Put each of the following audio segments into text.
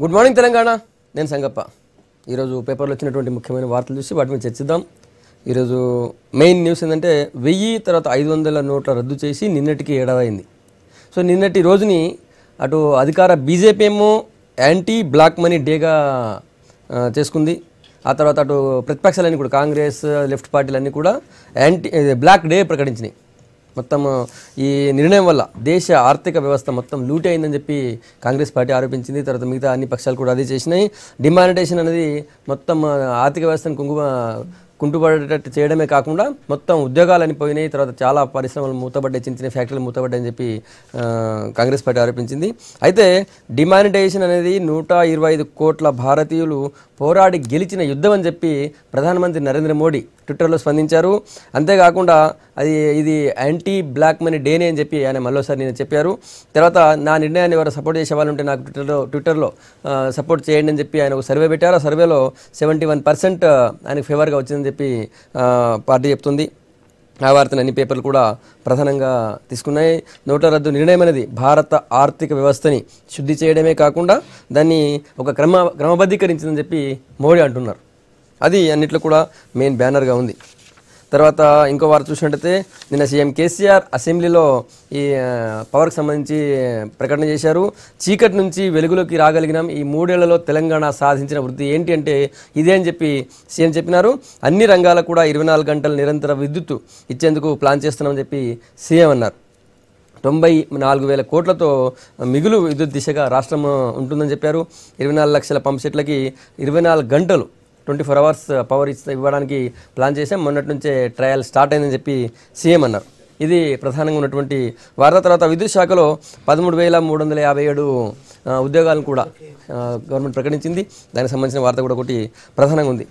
Good morning Telangana. నేను సంగప్ప. ఈరోజు పేపర్లో వచ్చినటువంటి ముఖ్యమైన వార్తలు చూసి వాటి మీద చర్చిద్దాం. ఈరోజు మెయిన్ న్యూస్ ఏంటంటే వెయ్యి తర్వాత ఐదు వందల నోట్ల రద్దు చేసి నిన్నటికి ఏడాది అయింది సో నిన్నటి రోజుని అటు అధికార బీజేపీ ఏమో యాంటీ బ్లాక్ మనీ డేగా చేసుకుంది. ఆ తర్వాత అటు ప్రతిపక్షాలన్నీ కూడా కాంగ్రెస్ లెఫ్ట్ పార్టీలన్నీ కూడా యాంటీ బ్లాక్ డే ప్రకటించినాయి. మొత్తం ఈ నిర్ణయం వల్ల దేశ ఆర్థిక వ్యవస్థ మొత్తం లూటీ అయిందని చెప్పి కాంగ్రెస్ పార్టీ ఆరోపించింది. తర్వాత మిగతా అన్ని పక్షాలు కూడా అదే చేసినాయి. డిమానిటేషన్ అనేది మొత్తం ఆర్థిక వ్యవస్థను కుంగు కుంటుపడేటట్టు చేయడమే కాకుండా మొత్తం ఉద్యోగాలని పోయినాయి. తర్వాత చాలా పరిశ్రమలు మూతబడ్డాయి చిన్న చిన్న ఫ్యాక్టరీలు మూతబడ్డాయని చెప్పి కాంగ్రెస్ పార్టీ ఆరోపించింది. అయితే డిమానిటైజేషన్ అనేది నూట ఇరవై ఐదు కోట్ల భారతీయులు పోరాడి గెలిచిన యుద్ధం అని చెప్పి ప్రధానమంత్రి నరేంద్ర మోడీ ట్విట్టర్లో స్పందించారు. అంతేకాకుండా అది ఇది యాంటీ బ్లాక్ మనీ డేనే అని చెప్పి ఆయన మరోసారి నేను చెప్పారు. తర్వాత నా నిర్ణయాన్ని ఎవరు సపోర్ట్ చేసే వాళ్ళు ఉంటే నాకు ట్విట్టర్లో ట్విట్టర్లో సపోర్ట్ చేయండి అని చెప్పి ఆయన ఒక సర్వే పెట్టారు. ఆ సర్వేలో సెవెంటీ వన్ పర్సెంట్ ఆయనకు ఫేవర్గా వచ్చిందని చెప్పి పార్టీ చెప్తుంది. ఆ వార్తను అన్ని పేపర్లు కూడా ప్రధానంగా తీసుకున్నాయి. నోట్ల రద్దు నిర్ణయం అనేది భారత ఆర్థిక వ్యవస్థని శుద్ధి చేయడమే కాకుండా దాన్ని ఒక క్రమ క్రమబద్ధీకరించిందని చెప్పి మోడీ అంటున్నారు. అది అన్నిట్లో కూడా మెయిన్ బ్యానర్గా ఉంది. తర్వాత ఇంకో వారు చూసినట్టయితే నిన్న సీఎం కేసీఆర్ అసెంబ్లీలో ఈ పవర్కి సంబంధించి ప్రకటన చేశారు. చీకటి నుంచి వెలుగులోకి రాగలిగినాం. ఈ మూడేళ్ళలో తెలంగాణ సాధించిన వృద్ధి ఏంటి అంటే ఇదే అని చెప్పి సీఎం చెప్పినారు. అన్ని రంగాలకు కూడా ఇరవై నాలుగు గంటల నిరంతర విద్యుత్తు ఇచ్చేందుకు ప్లాన్ చేస్తున్నామని చెప్పి సీఎం అన్నారు. తొంభై నాలుగు వేల కోట్లతో మిగులు విద్యుత్ దిశగా రాష్ట్రం ఉంటుందని చెప్పారు. ఇరవై నాలుగు లక్షల పంప్ సెట్లకి ఇరవై నాలుగు గంటలు ట్వంటీ ఫోర్ అవర్స్ పవర్ ఇస్తే ఇవ్వడానికి ప్లాన్ చేసాం మొన్నటి నుంచే ట్రయల్ స్టార్ట్ అయిందని చెప్పి సీఎం అన్నారు. ఇది ప్రధానంగా ఉన్నటువంటి వార్త. తర్వాత విద్యుత్ శాఖలో పదమూడు వేల మూడు వందల యాభై ఏడు ఉద్యోగాలను కూడా గవర్నమెంట్ ప్రకటించింది. దానికి సంబంధించిన వార్త కూడా ఒకటి ప్రధానంగా ఉంది.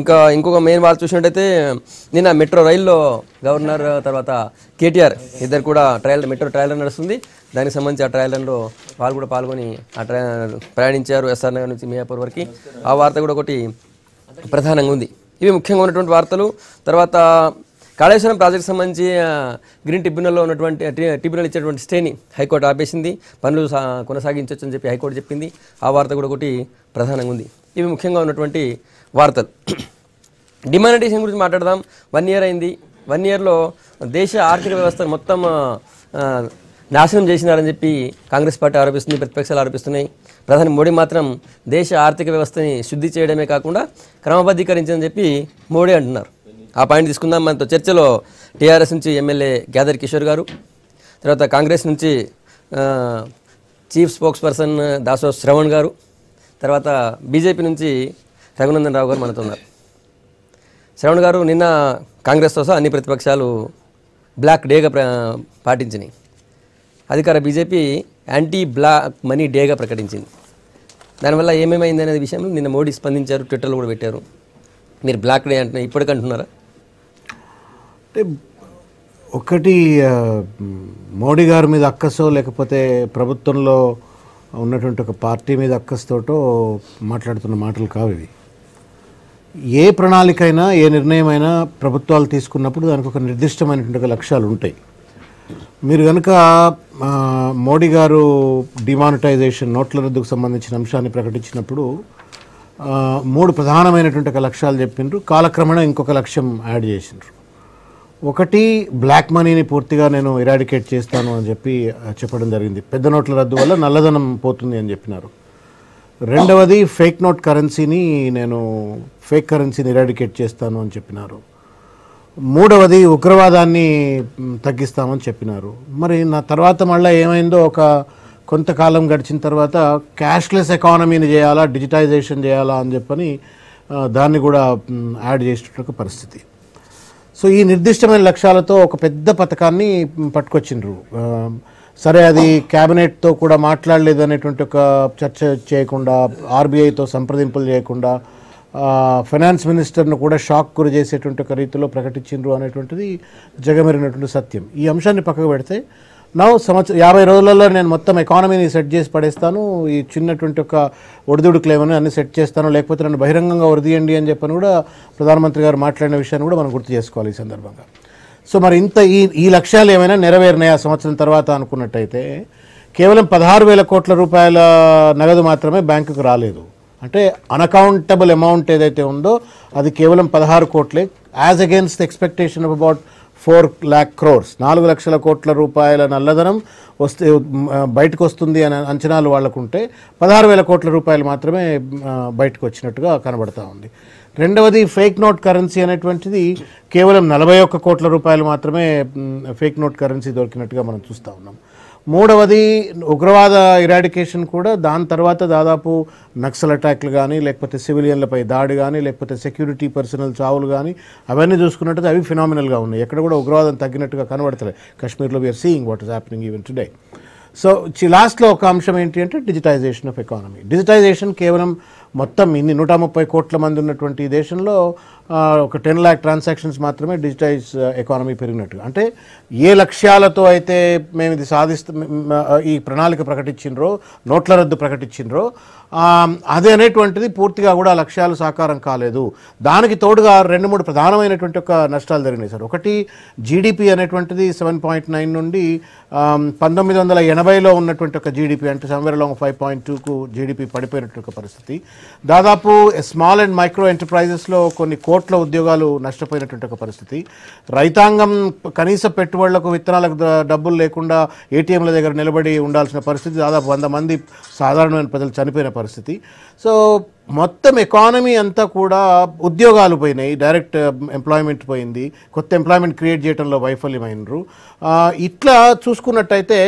ఇంకా ఇంకొక మెయిన్ వార్త చూసినట్టయితే నిన్న మెట్రో రైల్లో గవర్నర్ తర్వాత కేటీఆర్ ఇద్దరు కూడా ట్రయల్ మెట్రో ట్రయల్ రన్ నడుస్తుంది. దానికి సంబంధించి ఆ ట్రయల్ రన్లో వాళ్ళు కూడా పాల్గొని ఆ ట్రై ప్రయాణించారు ఎస్ఆర్ నగర్ నుంచి మియాపూర్ వరకు. ఆ వార్త కూడా ఒకటి ప్రధానంగా ఉంది. ఇవి ముఖ్యంగా ఉన్నటువంటి వార్తలు. తర్వాత కాళేశ్వరం ప్రాజెక్ట్ సంబంధించి గ్రీన్ ట్రిబ్యునల్లో ఉన్నటువంటి ట్రిబ్యునల్ ఇచ్చేటువంటి స్టేని హైకోర్టు ఆపేసింది. పనులు సా కొనసాగించవచ్చు అని చెప్పి హైకోర్టు చెప్పింది. ఆ వార్త కూడా ఒకటి ప్రధానంగా ఉంది. ఇవి ముఖ్యంగా ఉన్నటువంటి వార్తలు. డిమానిటేషన్ గురించి మాట్లాడదాం. వన్ ఇయర్ అయింది. వన్ ఇయర్లో దేశ ఆర్థిక వ్యవస్థ మొత్తం నాశనం చేసినారని చెప్పి కాంగ్రెస్ పార్టీ ఆరోపిస్తుంది. ప్రతిపక్షాలు ఆరోపిస్తున్నాయి. ప్రధాని మోడీ మాత్రం దేశ ఆర్థిక వ్యవస్థని శుద్ధి చేయడమే కాకుండా క్రమబద్ధీకరించని చెప్పి మోడీ అంటున్నారు. ఆ పాయింట్ తీసుకుందాం. మనతో చర్చలో టీఆర్ఎస్ నుంచి ఎమ్మెల్యే గ్యాదర్ కిషోర్ గారు తర్వాత కాంగ్రెస్ నుంచి చీఫ్ స్పోక్స్ పర్సన్ దాసో శ్రవణ్ గారు తర్వాత బీజేపీ నుంచి రఘునందన్ రావు గారు మనతో ఉన్నారు. శ్రవణ్ గారు నిన్న కాంగ్రెస్తో సహా అన్ని ప్రతిపక్షాలు బ్లాక్ డేగా పాటించినాయి. అధికార బీజేపీ యాంటీ బ్లాక్ మనీ డేగా ప్రకటించింది. దానివల్ల ఏమేమైంది అనే విషయంలో నిన్న మోడీ స్పందించారు ట్విట్టర్లో కూడా పెట్టారు. మీరు బ్లాక్ డే అంటున్నారు ఇప్పటికంటున్నారా? అంటే ఒకటి మోడీ గారి మీద అక్కసో లేకపోతే ప్రభుత్వంలో ఉన్నటువంటి ఒక పార్టీ మీద అక్కస్తోటో మాట్లాడుతున్న మాటలు కావు ఇవి. ఏ ప్రణాళికైనా ఏ నిర్ణయమైనా ప్రభుత్వాలు తీసుకున్నప్పుడు దానికి ఒక నిర్దిష్టమైనటువంటి లక్ష్యాలు ఉంటాయి. మీరు కనుక మోడీ గారు డిమానిటైజేషన్ నోట్ల రద్దుకు సంబంధించిన అంశాన్ని ప్రకటించినప్పుడు మూడు ప్రధానమైనటువంటి ఒక లక్ష్యాలు చెప్పిండ్రు కాలక్రమేణా ఇంకొక లక్ష్యం యాడ్ చేసిండ్రు ఒకటి బ్లాక్ మనీని పూర్తిగా నేను ఇరాడికేట్ చేస్తాను అని చెప్పి చెప్పడం జరిగింది. పెద్ద నోట్ల రద్దు వల్ల నల్లధనం పోతుంది అని చెప్పినారు. రెండవది ఫేక్ నోట్ కరెన్సీని నేను ఫేక్ కరెన్సీని ఇరాడికేట్ చేస్తాను అని చెప్పినారు. మూడవది ఉగ్రవాదాన్ని తగ్గిస్తామని చెప్పినారు. మరి నా తర్వాత మళ్ళీ ఏమైందో ఒక కొంతకాలం గడిచిన తర్వాత క్యాష్లెస్ ఎకానమీని చేయాలా డిజిటైజేషన్ చేయాలా అని చెప్పని దాన్ని కూడా యాడ్ చేసేట పరిస్థితి. సో ఈ నిర్దిష్టమైన లక్ష్యాలతో ఒక పెద్ద పథకాన్ని పట్టుకొచ్చిండ్రు. సరే అది క్యాబినెట్తో కూడా మాట్లాడలేదు అనేటువంటి ఒక చర్చ చేయకుండా ఆర్బీఐతో సంప్రదింపులు చేయకుండా ఫైనాన్స్ మినిస్టర్ను కూడా షాక్ గురి చేసేటువంటి ఒక రీతిలో ప్రకటించిండ్రు అనేటువంటిది జగమెరినటువంటి సత్యం. ఈ అంశాన్ని పక్కకు పెడితే నా సంవత్సరం యాభై రోజులలో నేను మొత్తం ఎకానమీని సెట్ చేసి పడేస్తాను ఈ చిన్నటువంటి ఒక ఒడిదుడుకులు ఏమైనా అన్ని సెట్ చేస్తాను లేకపోతే నన్ను బహిరంగంగా వదియండి అని చెప్పని కూడా ప్రధానమంత్రి గారు మాట్లాడిన విషయాన్ని కూడా మనం గుర్తు చేసుకోవాలి ఈ సందర్భంగా. సో మరి ఇంత ఈ ఈ లక్ష్యాలు ఏమైనా నెరవేరినాయా సంవత్సరం తర్వాత అనుకున్నట్టయితే కేవలం పదహారు వేల కోట్ల రూపాయల నగదు మాత్రమే బ్యాంకుకు రాలేదు. అంటే అన్అకౌంటబుల్ అమౌంట్ ఏదైతే ఉందో అది కేవలం పదహారు కోట్లే. As against expectation of about four lakh crores నాలుగు లక్షల కోట్ల రూపాయల నల్లధనం వస్తే బయటకు వస్తుంది అనే అంచనాలు వాళ్ళకుంటే పదహారు వేల కోట్ల రూపాయలు మాత్రమే బయటకు వచ్చినట్టుగా కనబడతా ఉంది. రెండవది ఫేక్ నోట్ కరెన్సీ అనేటువంటిది కేవలం నలభై ఒక్క కోట్ల రూపాయలు మాత్రమే ఫేక్ నోట్ కరెన్సీ దొరికినట్టుగా మనం చూస్తూ ఉన్నాం. మూడవది ఉగ్రవాద ఇరాడికేషన్ కూడా దాని తర్వాత దాదాపు నక్సల్ అటాక్లు కానీ లేకపోతే సివిలియన్లపై దాడి కానీ లేకపోతే సెక్యూరిటీ పర్సనల్ చావులు కానీ అవన్నీ చూసుకున్నట్టు అవి ఫినామినల్గా ఉన్నాయి. ఎక్కడ కూడా ఉగ్రవాదం తగ్గినట్టుగా కనబడతలేదు. కాశ్మీర్లో we're seeing what is happening even today so చి లాస్ట్లో ఒక అంశం ఏంటి అంటే డిజిటైజేషన్ ఆఫ్ ఎకానమీ డిజిటైజేషన్ కేవలం మొత్తం ఇన్ని నూట ముప్పై కోట్ల మంది ఉన్నటువంటి దేశంలో ఒక టెన్ ల్యాక్ ట్రాన్సాక్షన్స్ మాత్రమే డిజిటైజ్ ఎకానమీ పెరిగినట్టు అంటే ఏ లక్ష్యాలతో అయితే మేము ఇది సాధిస్తూ ఈ ప్రణాళిక ప్రకటించినరో నోట్ల రద్దు ప్రకటించినరో అది అనేటువంటిది పూర్తిగా కూడా లక్ష్యాలు సాకారం కాలేదు. దానికి తోడుగా రెండు మూడు ప్రధానమైనటువంటి ఒక నష్టాలు జరిగినాయి సార్. ఒకటి జీడిపి అనేటువంటిది సెవెన్ పాయింట్ నైన్ నుండి పంతొమ్మిది వందల ఎనభైలో ఉన్నటువంటి ఒక జీడిపి అంటే సమ్వేర్ లాంగ్ ఫైవ్ పాయింట్ టూకు జీడిపి పడిపోయినటువంటి ఒక పరిస్థితి. దాదాపు స్మాల్ అండ్ మైక్రో ఎంటర్ప్రైజెస్లో కొన్ని కో కోట్ల ఉద్యోగాలు నష్టపోయినటువంటి ఒక పరిస్థితి. రైతాంగం కనీస పెట్టుబడులకు విత్తనాలకు డబ్బులు లేకుండా ఏటీఎంల దగ్గర నిలబడి ఉండాల్సిన పరిస్థితి దాదాపు వంద మంది సాధారణమైన ప్రజలు చనిపోయిన పరిస్థితి. సో మొత్తం ఎకానమీ అంతా కూడా ఉద్యోగాలు పోయినాయి. డైరెక్ట్ ఎంప్లాయ్మెంట్ పోయింది. కొత్త ఎంప్లాయ్మెంట్ క్రియేట్ చేయడంలో వైఫల్యమైనరు ఇట్లా చూసుకున్నట్టయితే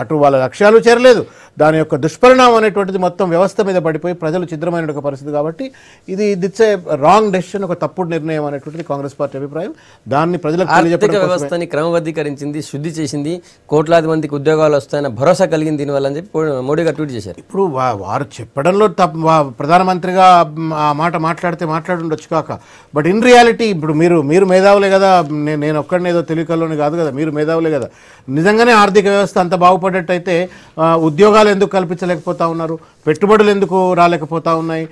అటు వాళ్ళ లక్ష్యాలు చేరలేదు. దాని యొక్క దుష్పరిణామం అనేటువంటిది మొత్తం వ్యవస్థ మీద పడిపోయి ప్రజలు ఛిద్రమైన ఒక పరిస్థితి కాబట్టి ఇది దిట్స్ ఏ రాంగ్ డెసిషన్ ఒక తప్పుడు నిర్ణయం అనేటువంటిది కాంగ్రెస్ పార్టీ అభిప్రాయం. దాన్ని ప్రజలకు ఆర్థిక వ్యవస్థని క్రమబద్ధీకరించింది శుద్ధి చేసింది. కోట్లాది మందికి ఉద్యోగాలు వస్తాయన్న భరోసా కలిగింది దీనివల్ల అని చెప్పి మోడీ గారు ట్వీట్ చేశారు. ఇప్పుడు వారు చెప్పడంలో తప్ప వా- ఆ మాట మాట్లాడితే మాట్లాడుండొచ్చు కాక. బట్ ఇన్ రియాలిటీ ఇప్పుడు మీరు మీరు మేధావులే కదా నేను నేను ఒక్కడిని ఏదో తెలివికల్లోని కాదు కదా మీరు మేధావులే కదా. నిజంగానే ఆర్థిక వ్యవస్థ అంత బాగుపడేట్టయితే ఉద్యోగాలు ఎందుకు కల్పించలేకపోతా ఉన్నారు? పెట్టుబడులు ఎందుకు రాలేకపోతా ఉన్నాయి?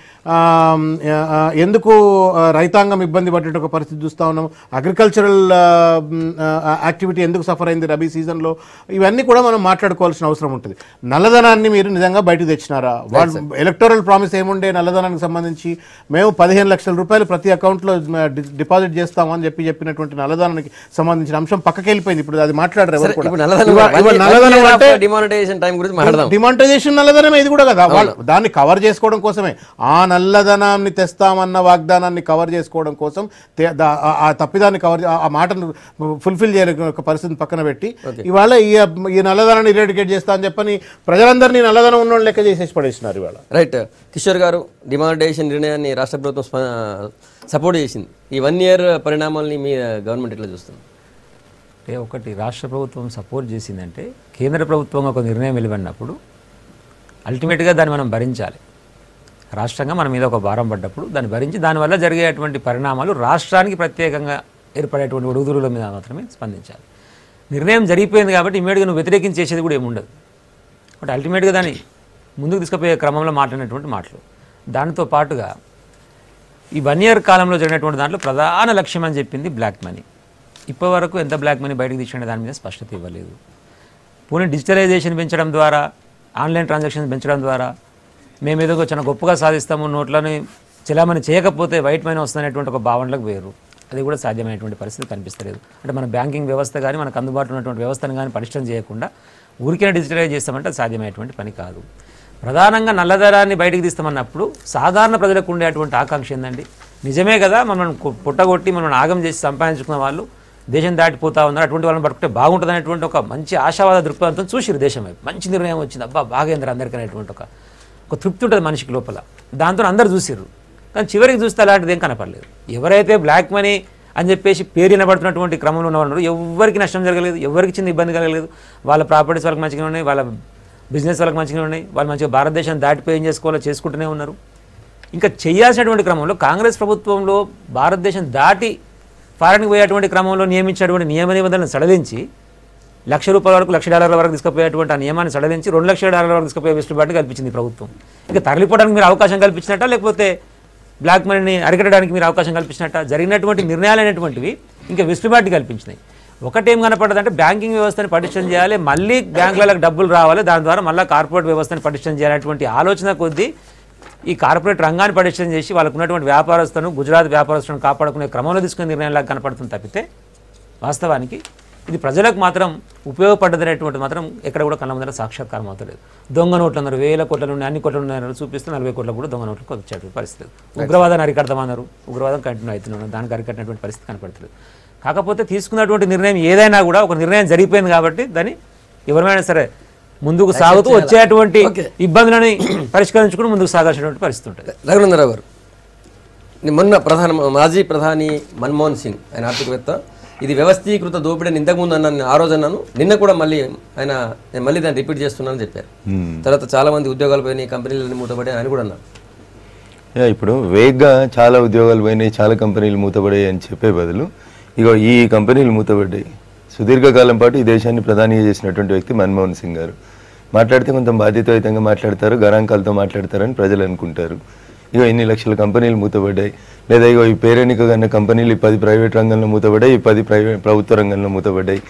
ఎందుకు రైతాంగం ఇబ్బంది పడ్డట్టు ఒక పరిస్థితి చూస్తూ ఉన్నాం అగ్రికల్చరల్ యాక్టివిటీ ఎందుకు సఫర్ అయింది రబీ సీజన్లో? ఇవన్నీ కూడా మనం మాట్లాడుకోవాల్సిన అవసరం ఉంటుంది. నల్లధనాన్ని మీరు నిజంగా బయటకు తెచ్చినారా? వాళ్ళు ఎలక్టోరల్ ప్రామిస్ ఏముండే నల్లధనానికి సంబంధించి? మేము పదిహేను లక్షల రూపాయలు ప్రతి అకౌంట్లో డిపాజిట్ చేస్తామని చెప్పి చెప్పినటువంటి నల్లధనానికి సంబంధించిన అంశం పక్కకి వెళ్ళిపోయింది. ఇప్పుడు అది మాట్లాడరు ఎవరు కూడా. నల్లధనం నల్లధనం అంటే డిమానిటైజేషన్ నల్లధనమే ఇది కూడా కదా. దాన్ని కవర్ చేసుకోవడం కోసమే. ఆ నల్లధనాన్ని తెస్తామన్న వాగ్దానాన్ని కవర్ చేసుకోవడం కోసం ఆ- తప్పిదాన్ని కవర్ ఆ- మాటను ఫుల్ఫిల్ చేయలేని ఒక పరిస్థితిని పక్కన పెట్టి ఇవాళ ఈ ఈ నల్లధనాన్ని ఇరేడికేట్ చేస్తా అని చెప్పని ప్రజలందరినీ నల్లధనం ఉన్న లెక్క చేసేసి పడేసినారు ఇవాళ. రైట్ కిషోర్ గారు డిమానిటైజేషన్ నిర్ణయాన్ని రాష్ట్ర ప్రభుత్వం స్ప- సపోర్ట్ చేసింది. ఈ వన్ ఇయర్ పరిణామాలని మీ గవర్నమెంట్ ఎట్లా చూస్తుంది? అంటే ఒకటి రాష్ట్ర ప్రభుత్వం సపోర్ట్ చేసిందంటే కేంద్ర ప్రభుత్వం ఒక నిర్ణయం వెలువడినప్పుడు అల్టిమేట్గా దాన్ని మనం భరించాలి. రాష్ట్రంగా మన మీద ఒక భారం పడ్డప్పుడు దాన్ని భరించి దానివల్ల జరిగేటువంటి పరిణామాలు రాష్ట్రానికి ప్రత్యేకంగా ఏర్పడేటువంటి ఒడుగుదురుల మీద మాత్రమే స్పందించాలి. నిర్ణయం జరిగిపోయింది కాబట్టి ఇమీడియట్గా నువ్వు వ్యతిరేకించి చేసేది కూడా ఏముండదు బట్ అల్టిమేట్గా దాన్ని ముందుకు తీసుకుపోయే క్రమంలో మాట్లాడినటువంటి మాటలు. దానితో పాటుగా ఈ వన్ ఇయర్ కాలంలో జరిగినటువంటి దాంట్లో ప్రధాన లక్ష్యం అని చెప్పింది బ్లాక్ మనీ. ఇప్పటి వరకు ఎంత బ్లాక్ మనీ బయటకు తీసుకునే దాని మీద స్పష్టత ఇవ్వలేదు. పోనీ డిజిటలైజేషన్ పెంచడం ద్వారా ఆన్లైన్ ట్రాన్సాక్షన్స్ పెంచడం ద్వారా మేము ఏదో చాలా గొప్పగా సాధిస్తాము నోట్లని చెలామణి చేయకపోతే వైట్ మైన వస్తుందనేటువంటి ఒక భావనలకు వేరు. అది కూడా సాధ్యమైనటువంటి పరిస్థితి కనిపిస్తలేదు. అంటే మన బ్యాంకింగ్ వ్యవస్థ కానీ మనకు అందుబాటులో ఉన్నటువంటి వ్యవస్థను కానీ పరిష్టం చేయకుండా ఊరికే డిజిటలైజ్ చేస్తామంటే అది సాధ్యమైనటువంటి పని కాదు. ప్రధానంగా నల్లధరాన్ని బయటకు తీస్తామన్నప్పుడు సాధారణ ప్రజలకు ఉండేటువంటి ఆకాంక్ష ఏంటండి నిజమే కదా మనం పుట్టగొట్టి మనం ఆగం చేసి సంపాదించుకున్న వాళ్ళు దేశం దాటిపోతా ఉన్నారు అటువంటి వాళ్ళని పట్టుకుంటే బాగుంటుంది అనేటువంటి ఒక మంచి ఆశావాద దృక్పథంతో చూసిరు దేశం వైపు. మంచి నిర్ణయం వచ్చింది. అబ్బా బాగేంద్ర అందరికీ అనేటువంటి ఒక ఒక తృప్తి ఉంటుంది మనిషికి లోపల. దాంతో అందరు చూసిర్రు. కానీ చివరికి చూస్తే అలాంటిది ఏం కనపడలేదు. ఎవరైతే బ్లాక్ మనీ అని చెప్పేసి పేరు వినబడుతున్నటువంటి క్రమంలో ఉన్న ఎవరికి నష్టం జరగలేదు ఎవరికి చిన్న ఇబ్బంది కలగలేదు. వాళ్ళ ప్రాపర్టీస్ వాళ్ళకి మంచిగా ఉన్నాయి వాళ్ళ బిజినెస్ వాళ్ళకి మంచిగా ఉన్నాయి వాళ్ళు మంచిగా భారతదేశం దాటిపోయి ఏం చేసుకోవాలో చేసుకుంటూనే ఉన్నారు. ఇంకా చేయాల్సినటువంటి క్రమంలో కాంగ్రెస్ ప్రభుత్వంలో భారతదేశం దాటి ఫారెన్కి పోయేటువంటి క్రమంలో నియమించినటువంటి నియమ నిబంధనలను సడలించి లక్ష రూపాయల వరకు లక్ష డాలర్ల వరకు తీసుకుపోయేటువంటి ఆ నియమాన్ని సడలించి రెండు లక్షల డాలర్ల వరకు తీసుకుపోయే వెసులుబాటు కల్పించింది ప్రభుత్వం. ఇంకా తరలిపోవడానికి మీరు అవకాశం కల్పించినట్ట లేకపోతే బ్లాక్ మనీని అరికట్టడానికి మీరు అవకాశం కల్పించినట్ట? జరిగినటువంటి నిర్ణయాలు అనేటువంటివి ఇంకా వెసులుబాటు కల్పించినాయి. ఒకటేం కనపడదంటే బ్యాంకింగ్ వ్యవస్థని పటిష్టం చేయాలి మళ్ళీ బ్యాంకులకు డబ్బులు రావాలి దాని ద్వారా మళ్ళీ కార్పొరేట్ వ్యవస్థని పటిష్టం చేయాలనేటువంటి ఆలోచన కొద్దీ ఈ కార్పొరేట్ రంగాన్ని పటిష్టం చేసి వాళ్ళకు ఉన్నటువంటి వ్యాపారస్తులను గుజరాత్ వ్యాపారస్తులను కాపాడుకునే క్రమంలో తీసుకునే నిర్ణయంలాగా కనపడుతుంది తప్పితే వాస్తవానికి ఇది ప్రజలకు మాత్రం ఉపయోగపడ్డదనేటువంటి మాత్రం ఎక్కడ కూడా కళ్ళ ముందర సాక్షాత్కారం అవుతలేదు. దొంగ నోట్లు అన్నారు వేల కోట్ల నుండి అన్ని కోట్ల ఉన్నాయన్నారు చూపిస్తే నలభై కోట్ల కూడా దొంగ నోట్లకు వచ్చేటువంటి పరిస్థితి. ఉగ్రవాదాన్ని అరికడతామన్నారు ఉగ్రవాదం కంటిన్యూ అవుతున్నాను దానికి అరికట్టినటువంటి పరిస్థితి కనపడుతుంది కాకపోతే తీసుకున్నటువంటి నిర్ణయం ఏదైనా కూడా ఒక నిర్ణయం జరిగిపోయింది కాబట్టి దాన్ని ఎవరైనా సరే ముందుకు సాగుతూ వచ్చేటువంటి ఇబ్బందులని పరిష్కరించుకుని ముందుకు సాగాల్సినటువంటి పరిస్థితి ఉంటుంది. రఘునందరావు గారు మొన్న ప్రధాన మాజీ ప్రధాని మన్మోహన్ సింగ్ ఆయన ఆర్థికవేత్త ఇది వ్యవస్థీకృత దోపిడీ అని ఇంతకుముందు అన్నాను నేను ఆ రోజు అన్నాను. నిన్న కూడా మళ్ళీ ఆయన నేను మళ్ళీ దాన్ని రిపీట్ చేస్తున్నానని చెప్పారు. తర్వాత చాలా మంది ఉద్యోగాలు పోయినాయి కంపెనీలన్నీ మూతపడి ఆయన కూడా అన్నారు ఇప్పుడు వేగ్గా చాలా ఉద్యోగాలు పోయినాయి చాలా కంపెనీలు మూతపడాయి అని చెప్పే బదులు ఇగో ఈ కంపెనీలు మూతపడ్డాయి. సుదీర్ఘకాలం పాటు ఈ దేశాన్ని ప్రధాని చేసినటువంటి వ్యక్తి మన్మోహన్ సింగ్ గారు. మాట్లాడితే కొంత బాధ్యతాయుతంగా మాట్లాడతారు గణాంకాలతో మాట్లాడతారని ప్రజలు అనుకుంటారు. ఇగో ఇన్ని లక్షల కంపెనీలు మూతపడ్డాయి. లేదా ఇగో ఈ పేరెనిక కన్నా కంపెనీలు ఈ పది ప్రైవేట్ రంగంలో మూతపడ్డాయి ఈ పది ప్రైవేట్ ప్రభుత్వ రంగంలో మూతపడ్డాయి.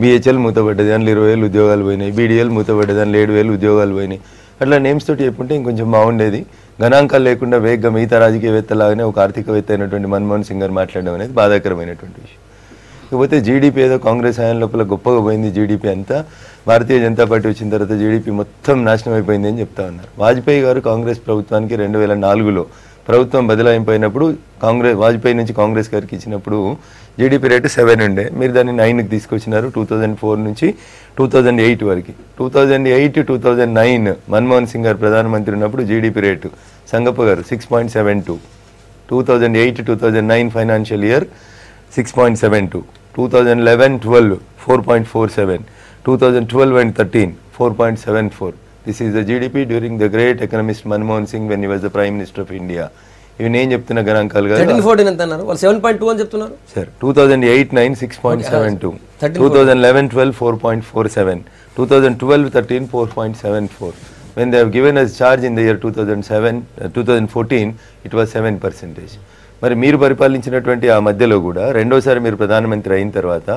బిహెచ్ఎల్ మూతపడ్డది దాంట్లో ఇరవై వేలు ఉద్యోగాలు పోయినాయి. బీడీఎల్ మూతపడ్డది దాంట్లో ఏడు వేలు ఉద్యోగాలు పోయినాయి. అట్లా నేమ్స్ తోటి చెప్పుంటే ఇంకొంచెం బాగుండేది. గణాంకాలు లేకుండా వేగంగా మిగతా రాజకీయవేత్తలాగానే ఒక ఆర్థికవేత్త అయినటువంటి మన్మోహన్ సింగ్ గారు మాట్లాడడం అనేది బాధాకరమైనటువంటి విషయం. ఇకపోతే జీడిపి ఏదో కాంగ్రెస్ ఆయన లోపల గొప్పగా పోయింది జీడిపి అంతా. భారతీయ జనతా పార్టీ వచ్చిన తర్వాత జీడిపి మొత్తం నాశనం అయిపోయింది అని చెప్తా ఉన్నారు. వాజ్పేయి గారు కాంగ్రెస్ ప్రభుత్వానికి రెండు వేల నాలుగులో ప్రభుత్వం బదలాయింపోయినప్పుడు కాంగ్రెస్ వాజ్పేయి నుంచి కాంగ్రెస్ గారికి ఇచ్చినప్పుడు జీడిపి రేటు సెవెన్ ఉండే. మీరు దాన్ని నైన్కి తీసుకొచ్చినారు టూ థౌజండ్ ఫోర్ నుంచి టూ థౌజండ్ ఎయిట్ వరకు. Two thousand eight two thousand nine Manmohan Singh garu ప్రధానమంత్రి ఉన్నప్పుడు GDP rate Sangappa garu six point seven two. Two thousand eight two thousand nine financial year six point seven two two thousand eleven twelve four point four seven two thousand twelve and thirteen four point seven four this is the GDP during the great economist Manmohan Singh when was the prime minister of India ఇవి నేను చెప్తున్న గణాంకాలు కాదు? Thirteen fourteen ఎంత అన్నారు. వాళ్ళు seven point two అని చెప్తున్నారు. Sir two thousand eight nine six point seven two two thousand eleven twelve four point four seven two thousand twelve thirteen four point seven four when they given us charge in the year two thousand seven two thousand fourteen it was seven percentage మరి మీరు పరిపాలించినటువంటి ఆ మధ్యలో కూడా రెండోసారి మీరు ప్రధానమంత్రి అయిన తర్వాత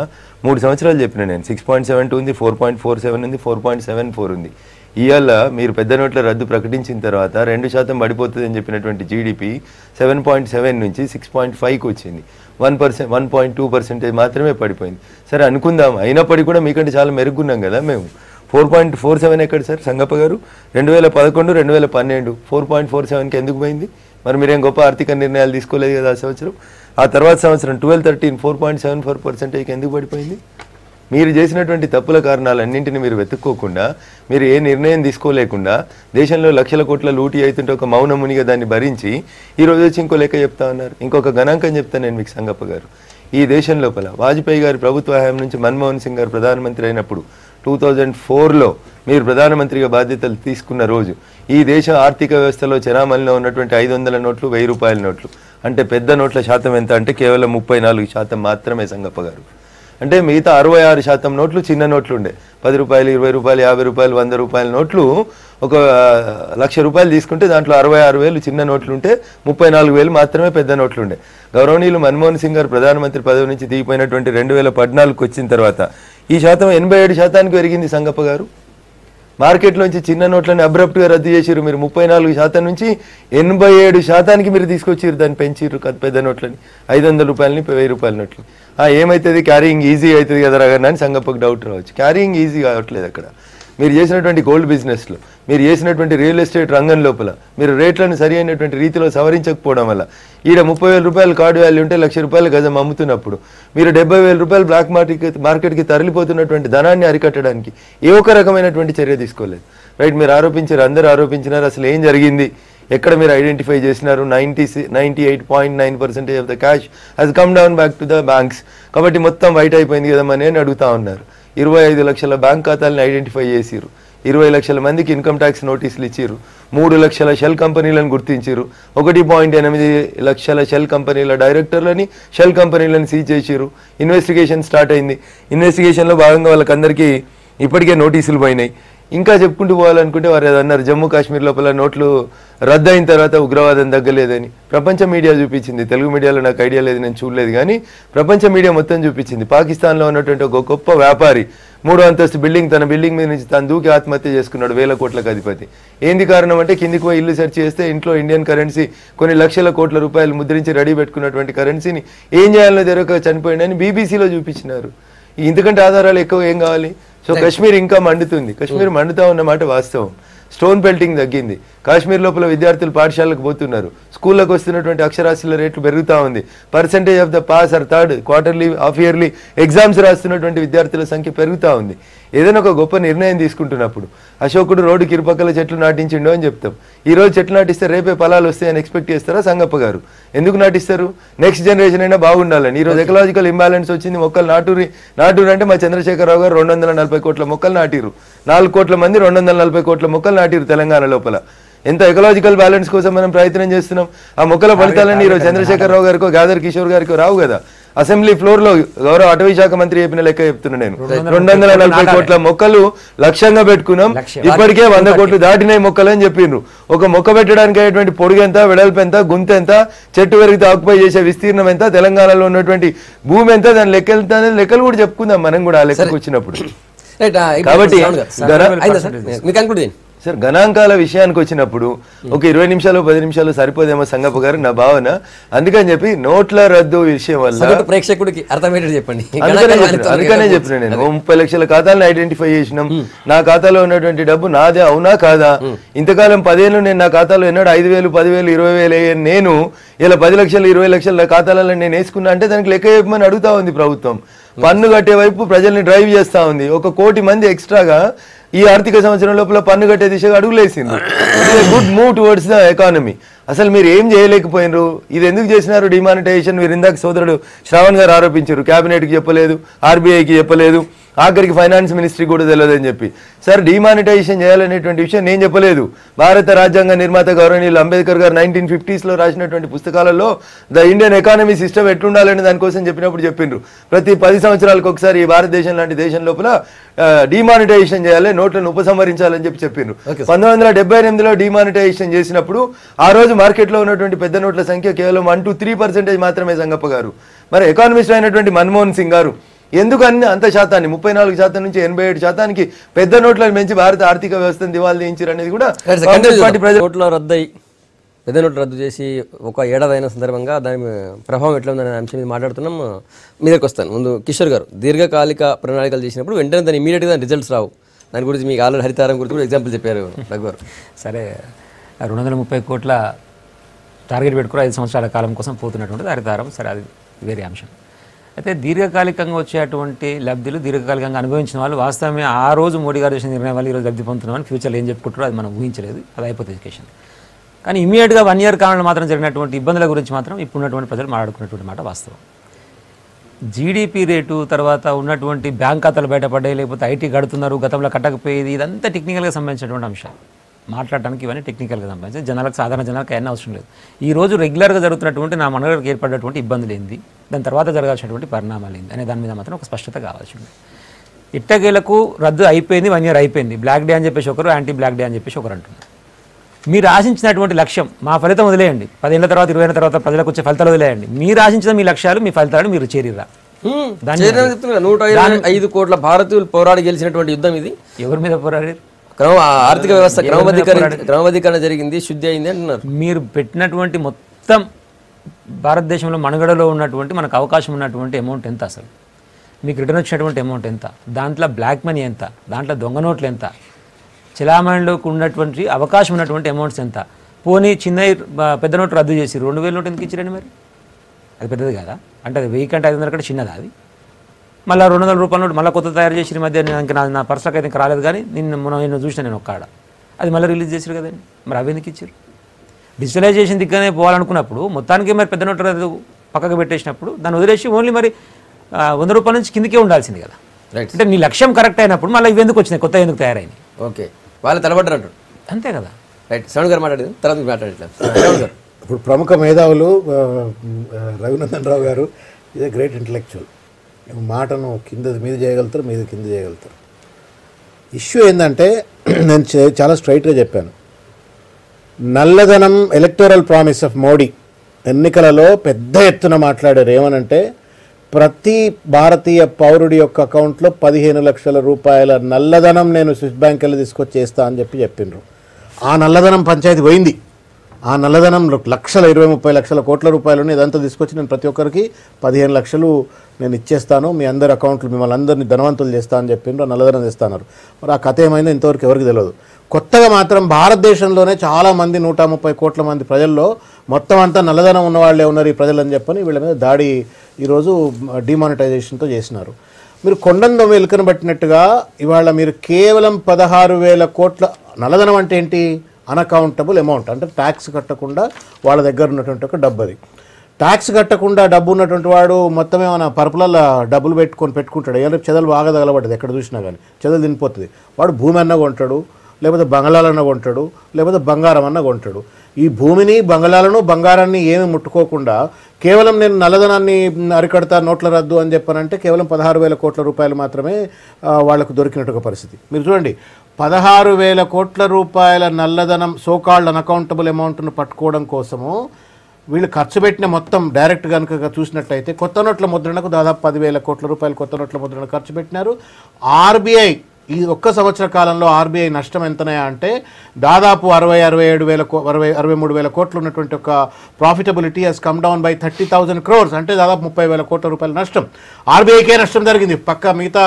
మూడు సంవత్సరాలు చెప్పిన నేను. సిక్స్ పాయింట్ సెవెన్ టూ ఉంది ఫోర్ పాయింట్ ఫోర్ సెవెన్ ఉంది ఫోర్ పాయింట్ సెవెన్ ఫోర్ ఉంది. ఇవాళ మీరు పెద్ద నోట్ల రద్దు ప్రకటించిన తర్వాత రెండు శాతం పడిపోతుంది అని చెప్పినటువంటి జీడిపి సెవెన్ పాయింట్ సెవెన్ నుంచి సిక్స్ పాయింట్ ఫైవ్కి వచ్చింది. One percent one point two percentage మాత్రమే పడిపోయింది. సరే అనుకుందాం. అయినప్పటికీ కూడా మీకంటే చాలా మెరుగున్నాం కదా మేము. ఫోర్ పాయింట్ ఫోర్ సెవెన్ ఎక్కడ సార్? సంగప్ప గారు? రెండు వేల పదకొండు రెండు వేల పన్నెండు. ఫోర్ పాయింట్ ఫోర్ సెవెన్కి ఎందుకు పోయింది? మరి మీరేం గొప్ప ఆర్థిక నిర్ణయాలు తీసుకోలేదు కదా ఆ సంవత్సరం? ఆ తర్వాత సంవత్సరం twelve thirteen four point seven four పర్సెంటేజ్కి ఎందుకు పడిపోయింది? మీరు చేసినటువంటి తప్పుల కారణాలన్నింటినీ మీరు వెతుక్కోకుండా మీరు ఏ నిర్ణయం తీసుకోలేకుండా దేశంలో లక్షల కోట్ల లూటీ అవుతుంటే ఒక మౌనమునిగా దాన్ని భరించి ఈరోజు వచ్చి ఇంకో లెక్క చెప్తా ఉన్నారు ఇంకొక గణాంకం చెప్తాను నేను మీకు సంగప్ప గారు ఈ దేశం లోపల వాజ్పేయి గారి ప్రభుత్వ హయాం నుంచి మన్మోహన్ సింగ్ గారు ప్రధానమంత్రి అయినప్పుడు టూ థౌజండ్ ఫోర్లో మీరు ప్రధానమంత్రిగా బాధ్యతలు తీసుకున్న రోజు ఈ దేశ ఆర్థిక వ్యవస్థలో చరామణిలో ఉన్నటువంటి ఐదు వందల నోట్లు వెయ్యి రూపాయల నోట్లు. అంటే పెద్ద నోట్ల శాతం ఎంత అంటే కేవలం ముప్పై నాలుగు శాతం మాత్రమే సంగప్ప గారు. అంటే మిగతా అరవై ఆరు శాతం నోట్లు చిన్న నోట్లు ఉండే. పది రూపాయలు ఇరవై రూపాయలు యాభై రూపాయలు వంద రూపాయల నోట్లు ఒక లక్ష రూపాయలు తీసుకుంటే దాంట్లో అరవై ఆరు వేలు చిన్న నోట్లు ఉంటే ముప్పై నాలుగు వేలు మాత్రమే పెద్ద నోట్లు ఉండే. గౌరవనీయులు మన్మోహన్ సింగ్ గారు ప్రధానమంత్రి పదవి నుంచి దిగిపోయినటువంటి రెండు వేల పద్నాలుగుకి వచ్చిన తర్వాత ఈ శాతం ఎనభై ఏడు శాతానికి పెరిగింది సంగప్ప గారు. మార్కెట్లోంచి చిన్న నోట్లని అబ్రప్ట్గా రద్దు చేసిరు మీరు ముప్పై నాలుగు శాతం నుంచి ఎనభై ఏడు శాతానికి మీరు తీసుకొచ్చిరు దాన్ని పెంచిర్రు పెద్ద నోట్లని. ఐదు వందల రూపాయలని వెయ్యి రూపాయల నోట్లు. ఆ, ఏమవుతుంది క్యారింగ్ ఈజీ అవుతుంది కదా రాగానే అని సంగప్పకు డౌట్ రావచ్చు. క్యారింగ్ ఈజీ కావట్లేదు అక్కడ. మీరు చేసినటువంటి గోల్డ్ బిజినెస్లో మీరు చేసినటువంటి రియల్ ఎస్టేట్ రంగం లోపల మీరు రేట్లను సరి అయినటువంటి రీతిలో సవరించకపోవడం వల్ల ఈడ ముప్పై వేల రూపాయలు కార్డు వాల్యూ ఉంటే లక్ష రూపాయలు గజం అమ్ముతున్నప్పుడు మీరు డెబ్బై వేల రూపాయలు బ్లాక్ మార్కెట్ మార్కెట్కి తరలిపోతున్నటువంటి ధనాన్ని అరికట్టడానికి ఏ ఒక్క రకమైనటువంటి చర్య తీసుకోలేదు. రైట్ మీరు ఆరోపించారు అందరూ ఆరోపించినారు అసలు ఏం జరిగింది? ఎక్కడ మీరు ఐడెంటిఫై చేసినారు? Ninety ninety eight point nine percentage of the cash has come down back to the banks కాబట్టి మొత్తం వైట్ అయిపోయింది కదమ్మా అని అడుగుతా ఉన్నారు. ఇరవై ఐదు లక్షల బ్యాంక్ ఖాతాలను ఐడెంటిఫై చేసిరు ఇరవై లక్షల మందికి ఇన్కమ్ ట్యాక్స్ నోటీసులు ఇచ్చారు మూడు లక్షల షెల్ కంపెనీలను గుర్తించారు ఒకటి పాయింట్ ఎనిమిది లక్షల షెల్ కంపెనీల డైరెక్టర్లని షెల్ కంపెనీలను సీజ్ చేసిరు ఇన్వెస్టిగేషన్ స్టార్ట్ అయింది. ఇన్వెస్టిగేషన్లో భాగంగా వాళ్ళకందరికీ ఇప్పటికే నోటీసులు పోయినాయి. ఇంకా చెప్పుకుంటూ పోవాలనుకుంటే వారు అది అన్నారు జమ్మూ కాశ్మీర్ లోపల నోట్లు రద్దు అయిన తర్వాత ఉగ్రవాదం తగ్గలేదని. ప్రపంచ మీడియా చూపించింది. తెలుగు మీడియాలో నాకు ఐడియా లేదు నేను చూడలేదు. కానీ ప్రపంచ మీడియా మొత్తం చూపించింది. పాకిస్తాన్లో ఉన్నటువంటి ఒక గొప్ప వ్యాపారి మూడో అంతస్తు బిల్డింగ్ తన బిల్డింగ్ మీద నుంచి తను దూకి ఆత్మహత్య చేసుకున్నాడు వేల కోట్లకు అధిపతి. ఏంది కారణం అంటే కిందికి పోయి ఇల్లు సెర్చ్ చేస్తే ఇంట్లో ఇండియన్ కరెన్సీ కొన్ని లక్షల కోట్ల రూపాయలు ముద్రించి రెడీ పెట్టుకున్నటువంటి కరెన్సీని ఏం చేయాలో తెలియక చనిపోయిందని బీబీసీలో చూపించినారు. ఇంతకంటే ఆధారాలు ఎక్కువ ఏం కావాలి? సో కాశ్మీర్ ఇంకా మండుతుంది. కాశ్మీర్ మండుతా ఉన్నమాట వాస్తవం. స్టోన్ పెల్టింగ్ తగ్గింది. కాశ్మీర్ లోపల విద్యార్థులు పాఠశాలకు పోతున్నారు. స్కూళ్ళకు వస్తున్నటువంటి అక్షరాస్యుల రేట్లు పెరుగుతా ఉంది. Percentage of the pass or third quarterly half yearly exams రాస్తున్నటువంటి విద్యార్థుల సంఖ్య పెరుగుతా ఉంది. ఏదైనా ఒక గొప్ప నిర్ణయం తీసుకుంటున్నప్పుడు అశోకుడు రోడ్డుకి ఇరుపక్కల చెట్లు నాటించిండు అని చెప్తాం. ఈ రోజు చెట్లు నాటిస్తే రేపే ఫలాలు వస్తాయని ఎక్స్పెక్ట్ చేస్తారా సంగప్ప గారు? ఎందుకు నాటిస్తారు? నెక్స్ట్ జనరేషన్ అయినా బాగుండాలని. ఈ రోజు ఎకలాజికల్ ఇంబ్యాలెన్స్ వచ్చింది మొక్కలు నాటూరి నాటూరు అంటే మా చంద్రశేఖరరావు గారు రెండు వందల నలభై కోట్ల మొక్కలు నాటిరు నాలుగు కోట్ల మంది రెండు వందల నలభై కోట్ల మొక్కలు నాటిరు తెలంగాణ లోపల. ఎంత ఎకలాజికల్ బ్యాలెన్స్ కోసం మనం ప్రయత్నం చేస్తున్నాం? ఆ మొక్కల ఫలితాలన్నీ ఈరోజు చంద్రశేఖరరావు గారికో గాదర్ కిషోర్ గారికో రావు కదా. అసెంబ్లీ ఫ్లోర్లో గౌరవ అటవీ శాఖ మంత్రి చెప్పిన లెక్క చెప్తున్నా నేను. రెండు వందల నలభై కోట్ల మొక్కలు లక్ష్యంగా పెట్టుకున్నాం. ఇప్పటికే వంద కోట్లు దాటినాయి మొక్కలు అని చెప్పిండ్రు ఒక మొక్క పెట్టడానికి అయ్యేటువంటి పొడుగు ఎంత వెడల్పు ఎంత గుంత ఎంత చెట్టు పెరిగితే ఆక్యుపై చేసే విస్తీర్ణం ఎంత తెలంగాణలో ఉన్నటువంటి భూమి ఎంత దాని లెక్క ఎంత అనేది లెక్కలు కూడా చెప్పుకుందాం మనం కూడా ఆ లెక్కకు వచ్చినప్పుడు. కాబట్టి సార్ గణాంకాల విషయానికి వచ్చినప్పుడు ఒక ఇరవై నిమిషాలు పది నిమిషాలు సరిపోదేమో సంగప్ప గారు నా భావన. అందుకని చెప్పి నోట్ల రద్దు విషయం వల్ల ప్రేక్షకుడికి అర్థమయ్యేటట్టు చెప్పండి. అందుకనే గణాంకాలు చెప్తున్నా- ఆయనతో అందుకనే చెప్తున్నా నేను. ముప్పై లక్షల ఖాతాలను ఐడెంటిఫై చేసినాం. నా ఖాతాలో ఉన్నటువంటి డబ్బు నాదే అవునా కాదా? ఇంతకాలం పదేళ్ళు నేను నా ఖాతాలో ఎన్నడూ ఐదు వేలు పదివేలు ఇరవై వేలు నేను ఇలా పది లక్షలు ఇరవై లక్షల ఖాతాలలో నేను వేసుకున్నా అంటే దానికి లెక్క చెప్పమని అడుగుతా ఉంది ప్రభుత్వం. పన్ను కట్టే వైపు ప్రజల్ని డ్రైవ్ చేస్తా ఉంది. ఒక కోటి మంది ఎక్స్ట్రాగా ఈ ఆర్థిక సంవత్సరం లోపల పన్ను కట్టే దిశగా అడుగులేసింది. Good move towards the economy అసలు మీరు ఏం చేయలేకపోయినరు? ఇది ఎందుకు చేసినారు? డిమానిటైజేషన్ మీరు ఇందాక సోదరుడు శ్రావణ్ గారు ఆరోపించారు. క్యాబినెట్కి చెప్పలేదు ఆర్బీఐకి చెప్పలేదు. ఆఖరికి ఫైనాన్స్ మినిస్ట్రీ కూడా తెలియదని చెప్పి. సార్ డిమానిటైజేషన్ చేయాలనేటువంటి విషయం నేను చెప్పలేదు. భారత రాజ్యాంగ నిర్మాత గౌరవనీయులు అంబేద్కర్ గారు నైన్టీన్ ఫిఫ్టీస్లో రాసినటువంటి పుస్తకాలలో ద ఇండియన్ ఎకానమీ సిస్టమ్ ఎట్లుండాలని దానికోసం చెప్పినప్పుడు చెప్పిండ్రు. ప్రతి పది సంవత్సరాలకు ఒకసారి ఈ భారతదేశం లాంటి దేశం లోపల డిమానిటైజేషన్ చేయాలి నోట్లను ఉపసంహరించాలని చెప్పి చెప్పిండ్రు. పంతొమ్మిది వందల డెబ్బై ఎనిమిదిలో డిమానిటైజేషన్ చేసినప్పుడు ఆ రోజు మార్కెట్లో ఉన్నటువంటి పెద్ద నోట్ల సంఖ్య కేవలం వన్ టు త్రీ పర్సెంటేజ్ మాత్రమే సంగప్ప గారు. మరి ఎకానమిస్ట్ అయినటువంటి మన్మోహన్ సింగ్ గారు ఎందుకు అన్ని అంత శాతాన్ని? ముప్పై నాలుగు శాతం నుంచి ఎనభై ఏడు శాతానికి పెద్ద నోట్లను పెంచి భారత ఆర్థిక వ్యవస్థను దివాళీ తీయించారు అనేది కూడా కాంగ్రెస్ పార్టీ. ప్రజలు నోట్ల రద్దు అయి పెద్ద నోట్లు రద్దు చేసి ఒక ఏడాది అయిన సందర్భంగా దాని ప్రభావం ఎట్లా ఉందనే అంశం మీద మాట్లాడుతున్నాం. మీ దగ్గరకు వస్తాను. ముందు కిషోర్ గారు దీర్ఘకాలిక ప్రణాళికలు చేసినప్పుడు వెంటనే దాని ఇమీడియట్గా దాని రిజల్ట్స్ రావు. దాని గురించి మీకు ఆల్రెడీ హరితారం గురించి కూడా ఎగ్జాంపుల్ చెప్పారు రఘు గారు. సరే ఆ రెండు వందల ముప్పై కోట్ల టార్గెట్ పెట్టుకుని ఐదు సంవత్సరాల కాలం కోసం పోతున్నటువంటిది హరితారం. సరే అది వేరే అంశం. అయితే దీర్ఘకాలికంగా వచ్చేటువంటి లబ్ధులు దీర్ఘకాలికంగా అనుభవించిన వాళ్ళు వాస్తవమే ఆ రోజు మోడీ గారు చేసిన నిర్ణయం వల్ల ఈరోజు లబ్ధి పొందుతున్నామని ఫ్యూచర్లో ఏం చెప్పుకుంటారో అది మనం ఊహించలేదు. అది అయిపోతే ఎడ్యుకేషన్ కానీ ఇమీడియట్గా వన్ ఇయర్ కాలంలో మాత్రం జరిగినటువంటి ఇబ్బందుల గురించి మాత్రం ఇప్పుడున్నటువంటి ప్రజలు మాట్లాడుకున్నటువంటి మాట వాస్తవం. జీడిపి రేటు తర్వాత ఉన్నటువంటి బ్యాంక్ ఖాతాలు బయటపడ్డాయి లేకపోతే ఐటీ కడుతున్నారు గతంలో కట్టకపోయేది ఇదంతా టెక్నికల్గా సంబంధించినటువంటి అంశాలు మాట్లాడడానికి ఇవన్నీ టెక్నికల్గా సంబంధించి జనాలకు సాధారణ జనాలకు అయినా అవసరం లేదు. ఈ రోజు రెగ్యులర్గా జరుగుతున్నటువంటి నా మనగడకు ఏర్పడినటువంటి ఇబ్బందులు ఏంది? దాని తర్వాత జరగాల్సినటువంటి పరిణామాలు ఏంది? అనే దాని మీద మాత్రం ఒక స్పష్టత కావాల్సి ఉంది. ఇట్టగేలకు రద్దు అయిపోయింది వన్ ఇయర్ అయిపోయింది. బ్లాక్ డే అని చెప్పేసి ఒకరు యాంటీ బ్లాక్ డే అని చెప్పేసి ఒకరు అంటున్నారు. మీరు ఆశించినటువంటి లక్ష్యం మా ఫలితం వదిలేయండి. పదేళ్ళ తర్వాత ఇరవై తర్వాత ప్రజలకు వచ్చే ఫలితాలు వదిలేయండి. మీరు ఆశించిన మీ లక్ష్యాలు మీ ఫలితాలు మీరు చేరిరా నూట ఐదు కోట్ల భారతీయులు పోరాడి గెలిచినటువంటి యుద్ధం ఇది. ఎవరి మీద పోరాడారు? క్రమ ఆర్థిక వ్యవస్థ క్రమబద్ధీకరణ క్రమబద్ధీకరణ జరిగింది శుద్ధి అయింది అంటున్నారు. మీరు పెట్టినటువంటి మొత్తం భారతదేశంలో మనుగడలో ఉన్నటువంటి మనకు అవకాశం ఉన్నటువంటి అమౌంట్ ఎంత అసలు? మీకు రిటర్న్ వచ్చినటువంటి అమౌంట్ ఎంత? దాంట్లో బ్లాక్ మనీ ఎంత? దాంట్లో దొంగ నోట్లు ఎంత? చిలామణిలోకి ఉన్నటువంటి అవకాశం ఉన్నటువంటి అమౌంట్స్ ఎంత? పోనీ చిన్న పెద్ద నోట్ రద్దు చేసి రెండు వేల నోట్ ఎందుకు ఇచ్చారండి మరి? అది పెద్దది కదా? అంటే అది వెయ్యి కంటే ఐదు వందల కంటే చిన్నది అది? మళ్ళీ రెండు వందల రూపాయల నోట్ మళ్ళీ కొత్త తయారు చేసి ఈ మధ్య నేను ఇంకా నా- నా పర్సలకు అయితే ఇంకా రాలేదు కానీ నిన్న మనం నేను చూసిన నేను ఒక్కడ అది మళ్ళీ రిలీజ్ చేశారు కదండి. మరి అవి ఎందుకు ఇచ్చారు డిజిటలైజేషన్ దిగ్గానే పోవాలనుకున్నప్పుడు మొత్తానికి మరి పెద్ద నోటు రద్దు పక్కకు పెట్టేసినప్పుడు దాన్ని వదిలేసి ఓన్లీ మరి వంద రూపాయల నుంచి కిందకే ఉండాల్సింది కదా. రైట్ అంటే నీ లక్ష్యం కరెక్ట్ అయినప్పుడు మళ్ళీ ఇవి ఎందుకు వచ్చినాయి? కొత్త ఎందుకు తయారైనాయి? ఓకే. వాళ్ళు తలబడ్డారు అంతే కదా. రైట్ శ్రవణ్ గారు మాట్లాడేది? తర్వాత గారు. ఇప్పుడు ప్రముఖ మేధావులు రఘునందన్ రావు గారు ఇదే గ్రేట్ ఇంటలెక్చువల్ మాటను కింద మీద చేయగలుగుతారు మీద కింద చేయగలుగుతారు. ఇష్యూ ఏంటంటే నేను చాలా స్ట్రైట్గా చెప్పాను. నల్లధనం ఎలక్టోరల్ ప్రామిస్ ఆఫ్ మోడీ ఎన్నికలలో పెద్ద ఎత్తున మాట్లాడారు ఏమనంటే ప్రతి భారతీయ పౌరుడి యొక్క అకౌంట్లో పదిహేను లక్షల రూపాయల నల్లధనం నేను స్విస్ బ్యాంక్ తీసుకొచ్చేస్తా తీసుకొచ్చి చేస్తా అని చెప్పి చెప్పిండ్రు. ఆ నల్లధనం పంచాయతీ పోయింది. ఆ నల్లధనం లక్షల ఇరవై ముప్పై లక్షల కోట్ల రూపాయలు ఇదంతా తీసుకొచ్చి నేను ప్రతి ఒక్కరికి పదిహేను లక్షలు నేను ఇచ్చేస్తాను. మీ అందరి అకౌంట్లు మిమ్మల్ని అందరినీ ధనవంతులు చేస్తా అని చెప్పిండ్రు. నల్లధనం చేస్తాన్నారు మరి ఆ కథ ఏమైందో ఇంతవరకు ఎవరికి తెలియదు కొత్తగా మాత్రం భారతదేశంలోనే చాలా మంది నూట ముప్పై కోట్ల మంది ప్రజల్లో మొత్తం అంతా నల్లధనం ఉన్నవాళ్ళే ఉన్నారు ఈ ప్రజలని చెప్పని వీళ్ళ మీద దాడి ఈరోజు డిమానిటైజేషన్తో చేసినారు. మీరు కొండందొమ్మ ఎలుకను పట్టినట్టుగా ఇవాళ మీరు కేవలం పదహారు వేల కోట్ల నల్లధనం అంటే ఏంటి? అన్అకౌంటబుల్ అమౌంట్ అంటే ట్యాక్స్ కట్టకుండా వాళ్ళ దగ్గర ఉన్నటువంటి ఒక డబ్బు అది. ట్యాక్స్ కట్టకుండా డబ్బు ఉన్నటువంటి వాడు మొత్తం ఏమైనా పరుపులలో డబ్బులు పెట్టుకొని పెట్టుకుంటాడు. ఏమైనా చెదలు బాగా తగలబడ్డది ఎక్కడ చూసినా కానీ. చెదలు తినిపోతుంది. వాడు భూమి అన్న కొంటాడు. లేకపోతే బంగాళాలన్న కొంటాడు లేకపోతే బంగారం అన్న కొంటాడు. ఈ భూమిని బంగాళాలను బంగారాన్ని ఏమి ముట్టుకోకుండా కేవలం నేను నల్లధనాన్ని అరికడతా నోట్ల రద్దు అని చెప్పానంటే కేవలం పదహారు వేల కోట్ల రూపాయలు మాత్రమే వాళ్ళకు దొరికినట్టుగా పరిస్థితి. మీరు చూడండి పదహారు వేల కోట్ల రూపాయల నల్లధనం సోకాల్డ్ అన్అకౌంటబుల్ అమౌంట్ను పట్టుకోవడం కోసము వీళ్ళు ఖర్చు పెట్టిన మొత్తం డైరెక్ట్ కనుక చూసినట్టయితే కొత్త నోట్ల ముద్రణకు దాదాపు పదివేల కోట్ల రూపాయలు కొత్త నోట్ల ముద్రణ ఖర్చు పెట్టినారు. ఆర్బీఐ ఈ ఒక్క సంవత్సర కాలంలో ఆర్బీఐ నష్టం ఎంతనయా అంటే దాదాపు అరవై అరవై ఏడు వేల అరవై అరవై మూడు వేల కోట్లు ఉన్నటువంటి ఒక profitability has come down by thirty thousand crores అంటే దాదాపు ముప్పై వేల కోట్ల రూపాయల నష్టం. ఆర్బీఐకే నష్టం జరిగింది. పక్క మిగతా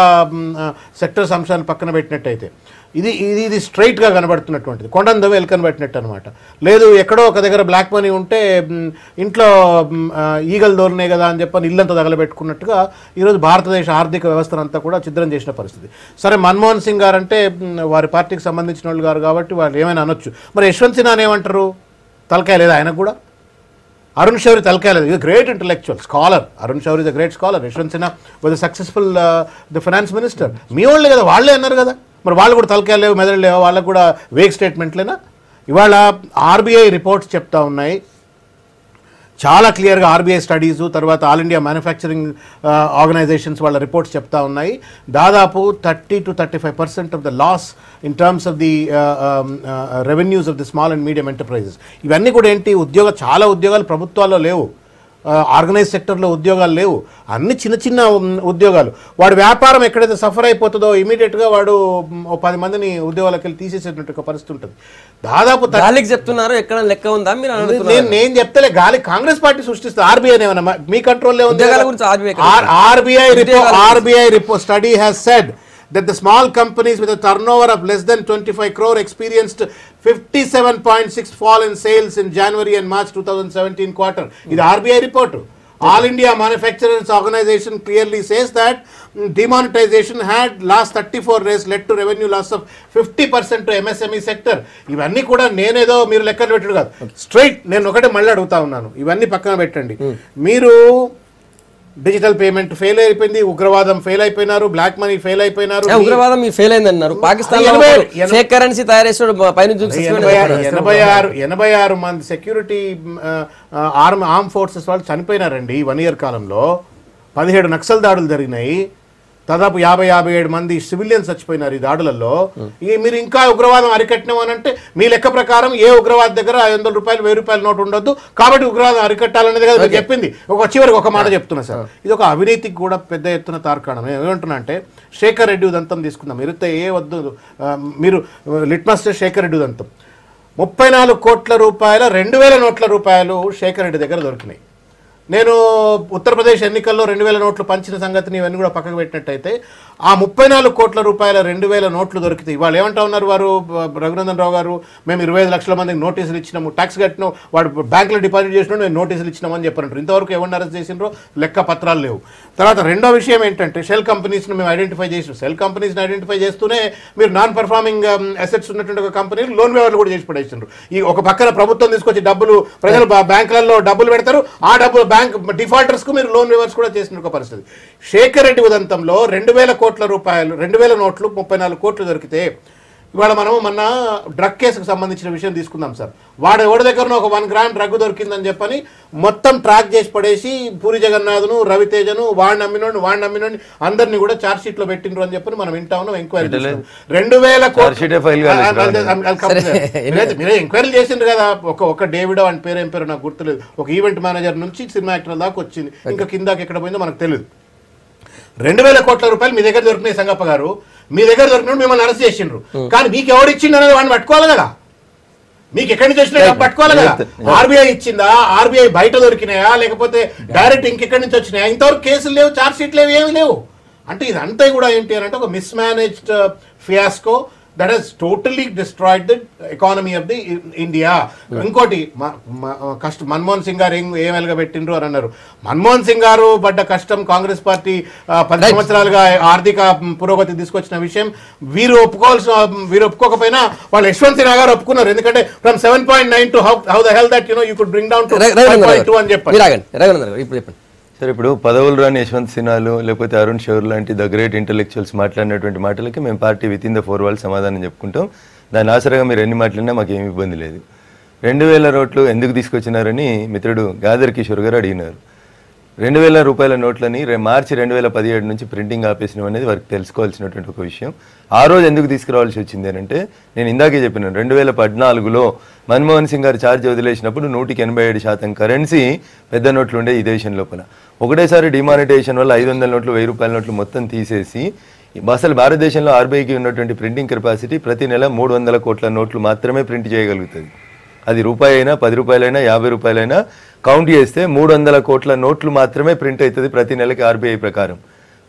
సెక్టర్స్ అంశాన్ని పక్కన పెట్టినట్టయితే. ఇది ఇది ఇది స్ట్రైట్గా కనబడుతున్నటువంటిది. కొండంద ఎలుకని కనబట్టినట్టు అనమాట లేదు ఎక్కడో ఒక దగ్గర బ్లాక్ మనీ ఉంటే ఇంట్లో ఈగలు దోరినాయి కదా అని చెప్పని ఇల్లంతా తగలబెట్టుకున్నట్టుగా ఈరోజు భారతదేశ ఆర్థిక వ్యవస్థను అంతా కూడా చిద్రం చేసిన పరిస్థితి. సరే మన్మోహన్ సింగ్ గారు అంటే వారి పార్టీకి సంబంధించిన వాళ్ళు గారు కాబట్టి వాళ్ళు ఏమైనా అనొచ్చు. మరి యశ్వంత్ సిన్హా ఏమంటారు? తలకాయ లేదా ఆయనకు కూడా? అరుణ్ షౌరి తలకాయ లేదు. Great intellectual scholar Arun Shourie the great scholar Yashwant Sinha was successful the finance minister మీ వాళ్ళే కదా వాళ్ళే అన్నారు కదా. మరి వాళ్ళు కూడా తలకాయలు లేవు మెదడు లేవు వాళ్ళకు కూడా వేక్ స్టేట్మెంట్లేనా ఇవాళ ఆర్బీఐ రిపోర్ట్స్ చెప్తా ఉన్నాయి. చాలా క్లియర్గా ఆర్బీఐ స్టడీస్ తర్వాత ఆల్ ఇండియా మ్యానుఫ్యాక్చరింగ్ ఆర్గనైజేషన్స్ వాళ్ళ రిపోర్ట్స్ చెప్తా ఉన్నాయి. దాదాపు thirty to thirty five percent of the loss in terms of the revenues of the small and medium enterprises ఇవన్నీ కూడా ఏంటి? ఉద్యోగ చాలా ఉద్యోగాలు ప్రభుత్వాల్లో లేవు. ఆర్గనైజ్ సెక్టర్లో ఉద్యోగాలు లేవు. అన్ని చిన్న చిన్న ఉద్యోగాలు. వాడి వ్యాపారం ఎక్కడైతే సఫర్ అయిపోతుందో ఇమీడియట్గా వాడు పది మందిని ఉద్యోగాలకు వెళ్ళి తీసేసేటువంటి పరిస్థితి ఉంటుంది. దాదాపు గాలికి చెప్తున్నారు ఎక్కడ లెక్క ఉందా మీరు నేను నేను చెప్తలే గాలి కాంగ్రెస్ పార్టీ సృష్టిస్తుంది. ఆర్బీఐ ఏమన్నా మీ కంట్రోల్లో ఉంది? RBI. RBI report study has said that the small companies with a turnover of less than 25 crore experienced 57.6 fall in sales in January and March 2017 quarter. ఇది RBI report all India manufacturers organisation clearly says that demonetization had last thirty four days led to revenue loss of fifty percent to MSME sector ఇవన్నీ కూడా నేనేదో మీరు లెక్కలు పెట్టడు కాదు straight నేను ఒకటే మళ్ళీ అడుగుతా ఉన్నాను ఇవన్నీ పక్కన పెట్టండి మీరు డిజిటల్ పేమెంట్ ఫెయిల్ అయిపోయింది ఉగ్రవాదం ఫెయిల్ అయిపోయినారు బ్లాక్ మనీ ఫెయిల్ అయిపోయినారు. ఉగ్రవాదం మీ ఫెయిల్ అయింది అన్నారు పాకిస్తాన్ ఫేక్ కరెన్సీ తయారు చేసాడు ఎనభై ఆరు ఎనభై ఆరు ఎనభై ఆరు మంది సెక్యూరిటీ ఆర్మ్ ఆర్మ్ ఫోర్సెస్ వాళ్ళు చనిపోయినారండి ఈ వన్ ఇయర్ కాలంలో. పదిహేడు నక్సల్ దాడులు జరిగినాయి. దాదాపు యాభై యాభై ఏడు మంది సివిలియన్స్ చచ్చిపోయినారు ఈ దాడులలో. ఈ మీరు ఇంకా ఉగ్రవాదం అరికట్టినాం అని అంటే మీ లెక్క ప్రకారం ఏ ఉగ్రవాది దగ్గర ఐదు వందల రూపాయలు వెయ్యి రూపాయల నోటు ఉండొద్దు. కాబట్టి ఉగ్రవాదం అరికట్టాలనేది కదా చెప్పింది. ఒక చివరికి ఒక మాట చెప్తున్నా సార్. ఇది ఒక అవినీతికి కూడా పెద్ద ఎత్తున తార్కాణం. నేను ఏమంటున్నా అంటే శేఖర్ రెడ్డి ఉదంతం తీసుకుందాం. మీరు ఏ వద్దు. మీరు లిట్మస్ శేఖర్ రెడ్డి ఉదంతం. ముప్పై నాలుగు కోట్ల రూపాయల రెండు వేల నోట్ల రూపాయలు శేఖర్ రెడ్డి దగ్గర దొరికినాయి. నేను ఉత్తరప్రదేశ్ ఎన్నికల్లో రెండు వేల నోట్లు పంచిన సంగతిని ఇవన్నీ కూడా పక్కకు పెట్టినట్టయితే ఆ ముప్పై నాలుగు కోట్ల రూపాయల రెండు వేల నోట్లు దొరికితే ఇవాళ ఏమంటా ఉన్నారు వారు? రఘునందన్ రావు గారు మేము ఇరవై ఐదు లక్షల మందికి నోటీసులు ఇచ్చినాము ట్యాక్స్ కట్టినాం వాడు బ్యాంకులో డిపాజిట్ చేసిన మేము నోటీసులు ఇచ్చినామని చెప్పారంటారు. ఇంతవరకు ఎవరిని అరెస్ట్ చేసినారో లెక్క పత్రాలు లేవు. తర్వాత రెండో విషయం ఏంటంటే షెల్ కంపెనీస్ని మేము ఐడెంటిఫై చేసినాం. సెల్ కంపెనీస్ని ఐడెంటిఫై చేస్తూనే మీరు నాన్ పర్ఫార్మింగ్ అసెట్స్ ఉన్నటువంటి ఒక కంపెనీ లోన్ వ్యవహారాలు కూడా చేసి పడేసినారు. ఈ ఒక పక్కన ప్రభుత్వం తీసుకొచ్చి డబ్బులు ప్రజలు బ్యాంకులలో డబ్బులు పెడతారు ఆ డబ్బులు బ్యాంక్ డిఫాల్టర్స్కు మీరు లోన్ రివర్స్ కూడా చేసిన ఒక పరిస్థితి. శేఖర్ రెడ్డి ఉదంతంలో రెండు వేల కోట్ల రూపాయలు రెండు వేల నోట్లు ముప్పై నాలుగు కోట్లు దొరికితే ఇవాళ మనం మొన్న డ్రగ్ కేసుకు సంబంధించిన విషయం తీసుకుందాం సార్. వాడు ఎవరి దగ్గర ఒక వన్ గ్రామ్ డ్రగ్ దొరికిందని చెప్పని మొత్తం ట్రాక్ చేసి పడేసి పూరి జగన్నాథ్ను రవితేజను వాడిని నమ్మినోడిని వాడిని నమ్మినోడిని అందరినీ కూడా చార్జ్ షీట్లో పెట్టిండ్రు అని చెప్పి మనం వింటా ఉన్నాం ఎంక్వైరీ. రెండు వేల మీరే ఎంక్వైరీ చేసిండ్రు కదా. ఒక ఒక డేవిడ్ అని పేరు ఏం పేరు నాకు గుర్తులేదు. ఒక ఈవెంట్ మేనేజర్ నుంచి సినిమా యాక్టర్ దాకా వచ్చింది. ఇంకా కిందకి ఎక్కడ పోయిందో మనకు తెలియదు రెండు వేల కోట్ల రూపాయలు మీ దగ్గర దొరికినాయి సంగప్ప గారు. మీ దగ్గర దొరికినప్పుడు మిమ్మల్ని అరెస్ట్ చేసిండ్రు. కానీ మీకు ఎవరు ఇచ్చిండు అనేది వాడిని పట్టుకోవాలి కదా. మీకు ఎక్కడి నుంచి వచ్చినా పట్టుకోవాలి కదా. ఆర్బీఐ ఇచ్చిందా? ఆర్బీఐ బయట దొరికినాయా? లేకపోతే డైరెక్ట్ ఇంకెక్కడి నుంచి వచ్చినాయా? ఇంతవరకు కేసులు లేవు చార్జ్ షీట్ లేవు ఏమి లేవు. అంటే ఇదంతా కూడా ఏంటి అని అంటే ఒక mismanaged fiasco that has totally destroyed the economy of the India ఇంకోటి కష్ట మన్మోహన్ సింగ్ గారు ఏం ఏం వెలగబెట్టిండ్రు అని అన్నారు. మన్మోహన్ సింగ్ గారు పడ్డ కష్టం కాంగ్రెస్ పార్టీ పది సంవత్సరాలుగా ఆర్థిక పురోగతి తీసుకొచ్చిన విషయం. వీరు ఒప్పుకోవాల్సిన వీరు ఒప్పుకోకపోయినా వాళ్ళు యశ్వంత్ సిన్హా గారు ఒప్పుకున్నారు. ఎందుకంటే from seven point nine to how how the hell that you know you could bring down to అని చెప్పండి ఇప్పుడు చెప్పండి. సరే ఇప్పుడు పదవులు రాని యశ్వంత్ సిన్హాలు లేకపోతే అరుణ్ షౌర్ లాంటి ద గ్రేట్ ఇంటలెక్చువల్స్ మాట్లాడినటువంటి మాటలకి మేము party within the four walls సమాధానం చెప్పుకుంటాం. దాని ఆసరాగా మీరు ఎన్ని మాట్లాడినా మాకు ఏమి ఇబ్బంది లేదు. రెండు వేల రోట్లు ఎందుకు తీసుకొచ్చినారని మిత్రుడు గాదర్ కిషోర్ గారు అడిగినారు. రెండు వేల రూపాయల నోట్లని మార్చి రెండు వేల పదిహేడు నుంచి ప్రింటింగ్ ఆపేసినాం అనేది వారికి తెలుసుకోవాల్సినటువంటి ఒక విషయం. ఆ రోజు ఎందుకు తీసుకురావాల్సి వచ్చింది అని అంటే నేను ఇందాకే చెప్పినాను రెండు వేల పద్నాలుగులో మన్మోహన్ సింగ్ గారు ఛార్జ్ వదిలేసినప్పుడు నూటికి ఎనభై ఏడు శాతం కరెన్సీ పెద్ద నోట్లు ఉండే ఈ దేశం లోపల. ఒకటేసారి డిమానిటేషన్ వల్ల ఐదు వందల నోట్లు వెయ్యి రూపాయల నోట్లు మొత్తం తీసేసి అసలు భారతదేశంలో ఆర్బీఐకి ఉన్నటువంటి ప్రింటింగ్ కెపాసిటీ ప్రతి నెల మూడు వందల కోట్ల నోట్లు మాత్రమే ప్రింట్ చేయగలుగుతుంది. అది రూపాయి అయినా పది రూపాయలైనా యాభై రూపాయలైనా కౌంట్ చేస్తే మూడు వందల కోట్ల నోట్లు మాత్రమే ప్రింట్ అవుతుంది ప్రతి నెలకి ఆర్బీఐ ప్రకారం.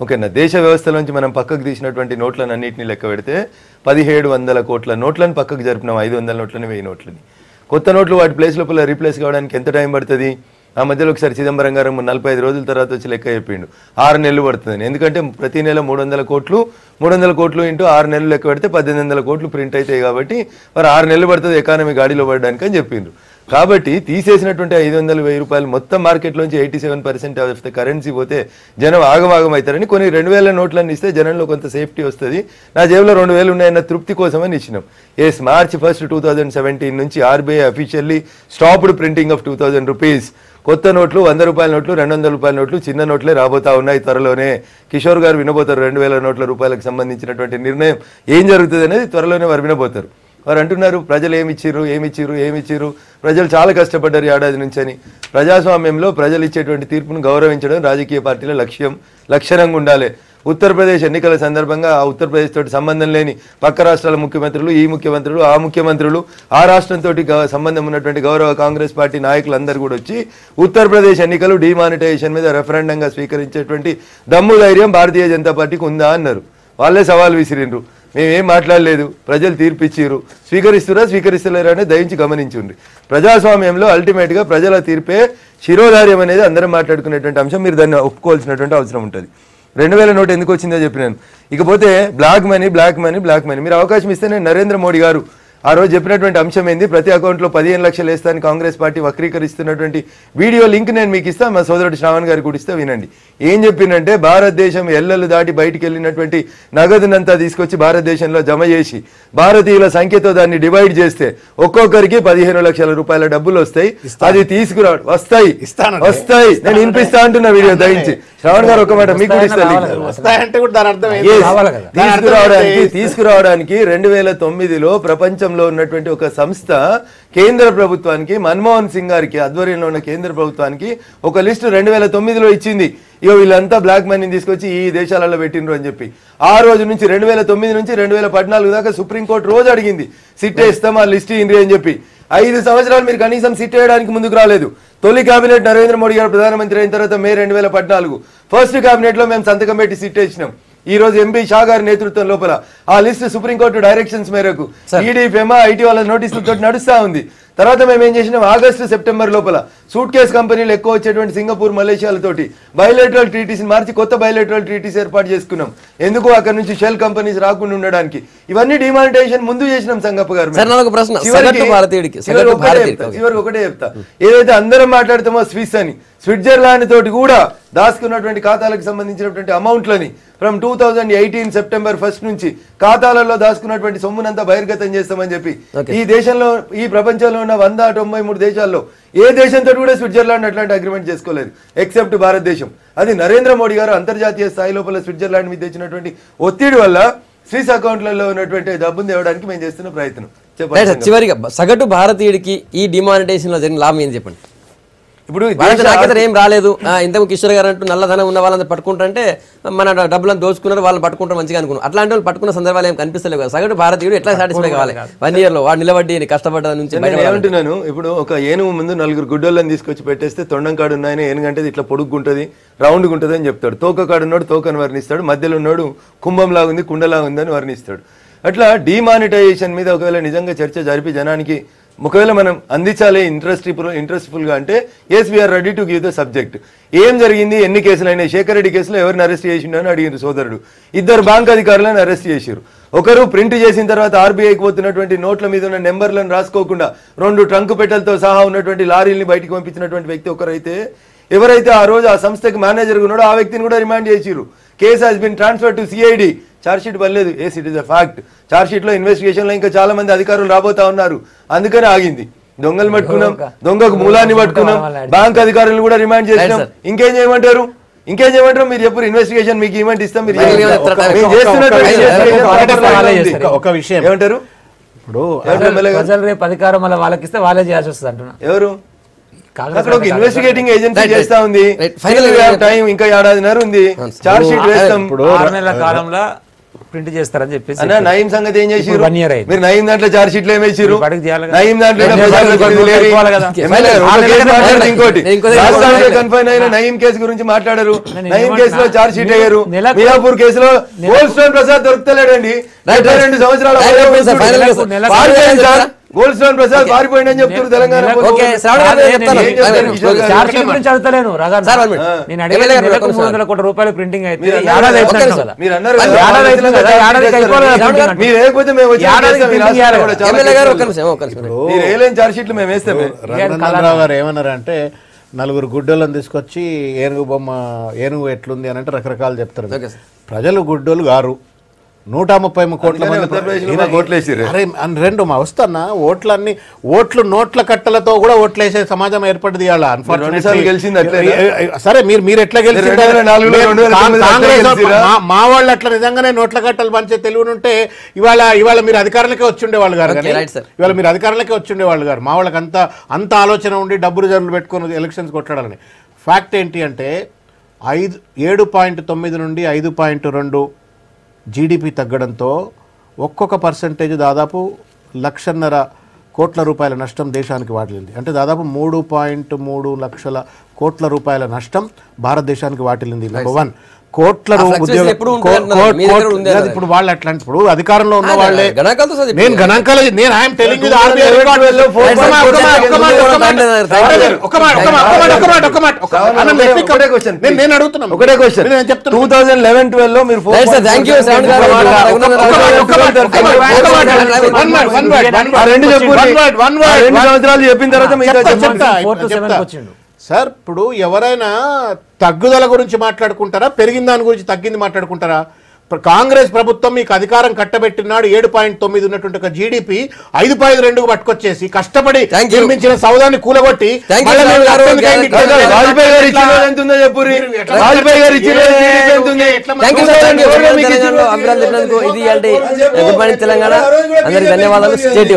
ఓకేనా? దేశ వ్యవస్థలోంచి మనం పక్కకు తీసినటువంటి నోట్లను అన్నింటినీ లెక్క పెడితే పదిహేడు వందల కోట్ల నోట్లను పక్కకు జరిపినాం. ఐదు వందల నోట్లని వెయ్యి నోట్లని. కొత్త నోట్లు వాటి ప్లేస్ లోపల రీప్లేస్ కావడానికి ఎంత టైం పడుతుంది? ఆ మధ్యలో ఒకసారి చిదంబరం గారు నలభై ఐదు రోజుల తర్వాత వచ్చి లెక్క చెప్పిండు. ఆరు నెలలు పడుతుందని. ఎందుకంటే ప్రతి నెల మూడు వందల కోట్లు మూడు వందల కోట్లు ఇంటూ ఆరు నెలలు లెక్క పెడితే పద్దెనిమిది వందల కోట్లు ప్రింట్ అవుతాయి కాబట్టి మరి ఆరు నెలలు పడుతుంది ఎకానమీ గాడిలో పడడానికి అని చెప్పిండ్రు కాబట్టి తీసేసినటువంటి ఐదు వందల వెయ్యి రూపాయలు మొత్తం మార్కెట్లోంచి eighty seven percent of the currency పోతే జనం ఆగమాగం అవుతారని కొన్ని రెండు వేల నోట్లన్నీ ఇస్తే జనంలో కొంత సేఫ్టీ వస్తుంది. నా జేబులో రెండు వేలు ఉన్నాయన్న తృప్తి కోసమని ఇచ్చినాం. Yes March first two thousand seventeen నుంచి RBI officially stopped printing of two thousand rupees కొత్త నోట్లు వంద రూపాయల నోట్లు రెండు వందల రూపాయల నోట్లు చిన్న నోట్లే రాబోతా ఉన్నాయి త్వరలోనే. కిషోర్ గారు వినబోతారు రెండు వేల నోట్ల రూపాయలకు సంబంధించినటువంటి నిర్ణయం ఏం జరుగుతుంది అనేది త్వరలోనే వారు వినబోతారు. వారు అంటున్నారు ప్రజలు ఏమిచ్చిర్రు ఏమిచ్చిర్రు ఏమిచ్చిర్రు ప్రజలు చాలా కష్టపడ్డారు ఈ ఏడాది నుంచి అని. ప్రజాస్వామ్యంలో ప్రజలు ఇచ్చేటువంటి తీర్పును గౌరవించడం రాజకీయ పార్టీల లక్ష్యం లక్షణంగా ఉండాలి. ఉత్తరప్రదేశ్ ఎన్నికల సందర్భంగా ఆ ఉత్తరప్రదేశ్ తోటి సంబంధం లేని పక్క రాష్ట్రాల ముఖ్యమంత్రులు ఈ ముఖ్యమంత్రులు ఆ ముఖ్యమంత్రులు ఆ రాష్ట్రంతో సంబంధం ఉన్నటువంటి గౌరవ కాంగ్రెస్ పార్టీ నాయకులందరూ కూడా వచ్చి ఉత్తరప్రదేశ్ ఎన్నికలు డిమానిటైజేషన్ మీద రెఫరెండంగా స్వీకరించేటువంటి దమ్ము ధైర్యం భారతీయ జనతా పార్టీకి ఉందా అన్నారు. వాళ్ళే సవాల్ విసిరిండ్రు మేమేం మాట్లాడలేదు. ప్రజలు తీర్పిచ్చిర్రు. స్వీకరిస్తురా స్వీకరిస్తలేరా అనేది దయించి గమనించుండ్రి. ప్రజాస్వామ్యంలో అల్టిమేట్గా ప్రజల తీర్పే శిరోధార్యం అనేది అందరం మాట్లాడుకునేటువంటి అంశం. మీరు దాన్ని ఒప్పుకోవాల్సినటువంటి అవసరం ఉంటుంది. రెండు వేల నోటు ఎందుకు వచ్చిందో చెప్పినాను ఇకపోతే black money black money black money. మీరు అవకాశం ఇస్తే నేను నరేంద్ర మోడీ గారు ఆ రోజు చెప్పినటువంటి అంశం ఏంది? ప్రతి అకౌంట్లో పదిహేను లక్షలు వేస్తాను కాంగ్రెస్ పార్టీ వక్రీకరిస్తున్నటువంటి వీడియో లింక్ నేను మీకు ఇస్తాను మా సోదరుడు శ్రావణ్ గారికి కూడా ఇస్తే వినండి. ఏం చెప్పిందంటే భారతదేశం ఎల్లలు దాటి బయటికి వెళ్ళినటువంటి నగదునంతా తీసుకొచ్చి భారతదేశంలో జమ చేసి భారతీయుల సంఖ్యతో దాన్ని డివైడ్ చేస్తే ఒక్కొక్కరికి పదిహేను లక్షల రూపాయల డబ్బులు వస్తాయి. అది తీసుకురావడం వస్తాయి. వస్తాయి. నేను వినిపిస్తా అంటున్నా వీడియో దయించి. శ్రావణ్ గారు ఒక మాట మీకు కూడా ఇస్తా link. వస్తాయంటే కూడా దాని అర్థం ఏంటి? Yes. కావాలి కదా. దాని అర్థం తీసుకురావడానికి? తీసుకురావడానికి రెండు వేల తొమ్మిదిలో ప్రపంచంలో ఉన్నటువంటి ఒక సంస్థ కేంద్ర ప్రభుత్వానికి మన్మోహన్ సింగ్ గారికి ఆధ్వర్యంలో ఉన్న కేంద్ర ప్రభుత్వానికి ఒక లిస్టు రెండు వేల తొమ్మిదిలో ఇచ్చింది ఇగో వీళ్ళంతా బ్లాక్ మనీని తీసుకొచ్చి ఈ దేశాలలో పెట్టిండ్రు అని చెప్పి ఆ రోజు నుంచి రెండు వేల తొమ్మిది నుంచి రెండు వేల పద్నాలుగు దాకా సుప్రీంకోర్టు రోజు అడిగింది సిట్ వేస్తాం ఆ లిస్ట్ ఇండ్రి అని చెప్పి ఐదు సంవత్సరాలు మీరు కనీసం సిట్ వేయడానికి ముందుకు రాలేదు తొలి కేబినెట్ నరేంద్ర మోడీ గారు ప్రధానమంత్రి అయిన తర్వాత మే రెండు వేల పద్నాలుగు ఫస్ట్ కేబినెట్లో మేము సంతకం పెట్టి సిట్ వేసినాం. ఈ రోజు ఎంపీ షా గారి నేతృత్వం లోపల ఆ లిస్ట్ సుప్రీంకోర్టు డైరెక్షన్స్ మేరకు ఈడీ ఫెమా ఐటీ వాళ్ళ నోటీసులతో నడుస్తా ఉంది. తర్వాత మేము ఏం చేసినాం? ఆగస్టు సెప్టెంబర్ లోపల సూట్ కేస్ కంపెనీలు ఎక్కువ వచ్చేటువంటి సింగపూర్ మలేషియాలతోటి బయోలెటరల్ ట్రీటీస్ మార్చి కొత్త బయోలెటరల్ ట్రీటీస్ ఏర్పాటు చేసుకున్నాం. ఎందుకు అక్కడ నుంచి షెల్ కంపెనీస్ రాకుండా ఉండడానికి? ఇవన్నీ డిమానిటైజేషన్ ముందు చేసినాం సంగప్ప గారు. చివరికి- ఒకటే చెప్తా, ఏదైతే అందరం మాట్లాడుతామో స్విస్ అని స్విట్జర్లాండ్ తోటి కూడా దాచుకున్నటువంటి ఖాతాలకు సంబంధించినటువంటి అమౌంట్లని from two thousand eighteen September first నుంచి ఖాతాలలో దాచుకున్నటువంటి సొమ్మునంతా బహిర్గతం చేస్తామని చెప్పి. ఈ దేశంలో ఈ ప్రపంచంలో ఉన్న వంద తొంభై మూడు దేశాల్లో ఏ దేశంతో కూడా స్విట్జర్లాండ్ అట్లాంటి అగ్రిమెంట్ చేసుకోలేదు ఎక్సెప్ట్ భారతదేశం. అది నరేంద్ర మోడీ గారు అంతర్జాతీయ స్థాయి లోపల స్విట్జర్లాండ్ మీద తెచ్చినటువంటి ఒత్తిడి వల్ల స్విస్ అకౌంట్లలో ఉన్నటువంటి డబ్బును తేవడానికి మేము చేస్తున్న ప్రయత్నం. చెప్పండి చివరిగా సగటు భారతీయుడికి ఈ డిమానిటేషన్లో జరిగిన లాభం ఏం చెప్పండి? ఇప్పుడు నాకైతే ఏం రాలేదు. ఇంతకు కిషోర్ గారు అంటూ నల్లధనం ఉన్న వాళ్ళని పట్టుకుంటారంటే మన డబ్బులను దోచుకున్నారు వాళ్ళని పట్టుకుంటారు మంచిగా అనుకున్నాం. అట్లాంటి వాళ్ళు పట్టుకున్న సందర్భాలు ఏం కనిపిస్తలేవు కదా. సగటు భారతీయుడు ఎట్లా సాటిస్ఫై కావాలి? వన్ ఇయర్లో వాడు నిలబడి కష్టపడ్డ నుంచి. ఏమంటున్నాను ఇప్పుడు ఒక ఏనుగు ముందు నలుగురు గుడ్డోళ్ళని తీసుకొచ్చి పెట్టేస్తే తొండం కాడు ఉన్నాయని ఏనుగంటే ఇట్లా పొడుగుంటది రౌండ్ ఉంటుంది అని చెప్తాడు. తోక కాడు ఉన్నాడు తోకని వర్ణిస్తాడు మధ్యలో ఉన్నాడు కుంభం లాగుంది కుండలా ఉందని వర్ణిస్తాడు. అట్లా డిమానిటైజేషన్ మీద ఒకవేళ నిజంగా చర్చ జరిపి జనానికి ఒకవేళ మనం అందించాలి ఇంట్రెస్ట్ ఇంట్రెస్ట్ఫుల్గా అంటే yes we are ready to give the subject ఏం జరిగింది? ఎన్ని కేసులు అయినాయి? శేఖర్ రెడ్డి కేసులో ఎవరిని అరెస్ట్ చేసిండు అని అడిగింది సోదరుడు. ఇద్దరు బ్యాంక్ అధికారులను అరెస్ట్ చేశారు ఒకరు ప్రింట్ చేసిన తర్వాత ఆర్బీఐకి పోతున్నటువంటి నోట్ల మీద ఉన్న నెంబర్లను రాసుకోకుండా రెండు ట్రంక్ పెట్టెలతో సహా ఉన్నటువంటి లారీల్ని బయటికి పంపించినటువంటి వ్యక్తి ఒకరైతే ఎవరైతే ఆ రోజు ఆ సంస్థకి మేనేజర్ ఉన్నాడో ఆ వ్యక్తిని కూడా రిమాండ్ చేసిరు case has been transfer to CID sheet పర్లేదు yes it is a fact charge షీట్లో ఇన్వెస్టిగేషన్లో ఇంకా చాలా మంది అధికారులు రాబోతా ఉన్నారు. అందుకని ఆగింది. దొంగలు పట్టుకున్నాం. దొంగకు మూలాన్ని పట్టుకున్నాం. బ్యాంక్ అధికారులను కూడా రిమాండ్ చేసినాం. ఇంకేం చేయమంటారు? ఇంకేం చేయమంటారు? మీరు చెప్పారు ఇన్వెస్టిగేషన్ మీకు ఈవెంట్ ఇస్తాం మీరు ఒక- విషయం. ఏమంటారు? ఇప్పుడు? ప్రజలు రేపు అధికారం మళ్ళీ వాళ్ళకి ఇస్తే వాళ్ళే చేయాల్సి వస్తుంది అంటున్నా. ఎవరు? అక్కడ ఒక ఇన్వెస్టిగేటింగ్ ఏజెన్సీ. చేస్తా ఉంది. గా టైం ఇంకా ఏడాదిన్నర ఉంది. చార్జ్ షీట్ వేస్తాం. ఇప్పుడు ఆరు నెలల కాలంలో ప్రింట్ చేస్తారని చెప్పేసి నయీం సంగతి ఏం ఇప్పుడు one year అయింది. మీరు నయీం దాంట్లో చార్జ్ షీట్లు ఏమేసిరు. నయీం దాంట్లో ఇంకోటి. కన్ఫైన్ అయిన నయీం కేసు గురించి మాట్లాడరు. నయీం? కేసులో చార్జ్ షీట్ అయ్యారు మియాపూర్ కేసులో గోల్డ్ స్టోన్ ప్రసాద్ దొరుకుతలేడండి. రెండు సంవత్సరాల గోల్డ్ స్టోన్ ప్రసాద్ పారిపోయిందని తెలంగాణ వందల కోట్ల రూపాయలు ప్రింటింగ్ అయితే మేము గారు వేస్తామే ఏమన్నారంటే నలుగురు గుడ్డోళ్ళని తీసుకొచ్చి ఏనుగు బొమ్మ ఏనుగు ఎట్లుంది అని అంటే రకరకాలు చెప్తారు. ప్రజలు గుడ్డోలు గారు. నూట ముప్పై కోట్ల మంది రెండు మా వస్తున్నా ఓట్లన్నీ ఓట్లు నోట్ల కట్టలతో కూడా ఓట్లు వేసే సమాజం ఏర్పడింది ఇవాళ? సరే మీరు మీరు ఎట్లా గెలిచింది? మా- వాళ్ళు అట్లా నిజంగానే నోట్ల కట్టలు పంచే తెలివి ఉంటే ఇవాళ ఇవాళ మీరు అధికారులకే వచ్చి ఉండేవాళ్ళు గారు. ఇవాళ మీరు అధికారులకే వచ్చి ఉండేవాళ్ళు గారు మా వాళ్ళకి అంత అంత ఆలోచన ఉండి డబ్బు రిజర్వ్లు పెట్టుకొని ఎలక్షన్స్ కొట్టాలని ఫ్యాక్ట్ ఏంటి అంటే ఐదు ఏడు పాయింట్ తొమ్మిది నుండి ఐదు పాయింట్ రెండు జీడిపి తగ్గడంతో ఒక్కొక్క పర్సంటేజ్ దాదాపు లక్షన్నర కోట్ల రూపాయల నష్టం దేశానికి వాటిల్లింది. అంటే దాదాపు మూడు పాయింట్ మూడు లక్షల కోట్ల రూపాయల నష్టం భారతదేశానికి వాటిల్లింది. నెంబర్ వన్ కోట్ల. ఇప్పుడు వాళ్ళు అట్లాంటి ఇప్పుడు అధికారంలో ఉన్న వాళ్ళే. నేను గణాంకాలు నేను ఐఎమ్ టెలింగ్ నేను-. అడుగుతున్నాను ఒకటే క్వశ్చన్ నేను చెప్తున్నా. టూ థౌసండ్ లెవెన్ ట్వెల్వ్లో మీరు రెండు చెప్పు సంవత్సరాలు చెప్పిన తర్వాత. సార్ ఇప్పుడు ఎవరైనా తగ్గుదల గురించి మాట్లాడుకుంటారా పెరిగిన దాని గురించి తగ్గింది మాట్లాడుకుంటారా కాంగ్రెస్ ప్రభుత్వం మీకు అధికారం కట్టబెట్టినాడు ఏడు పాయింట్ తొమ్మిది ఉన్నటువంటి ఒక జీడిపి ఐదు పాయింట్ రెండుకు పట్టుకొచ్చేసి కష్టపడి. నిర్మించిన సౌదాన్ని కూలగొట్టి ఇది. గుడ్ మార్నింగ్ తెలంగాణ అందరికి ధన్యవాదాలు స్టేట్.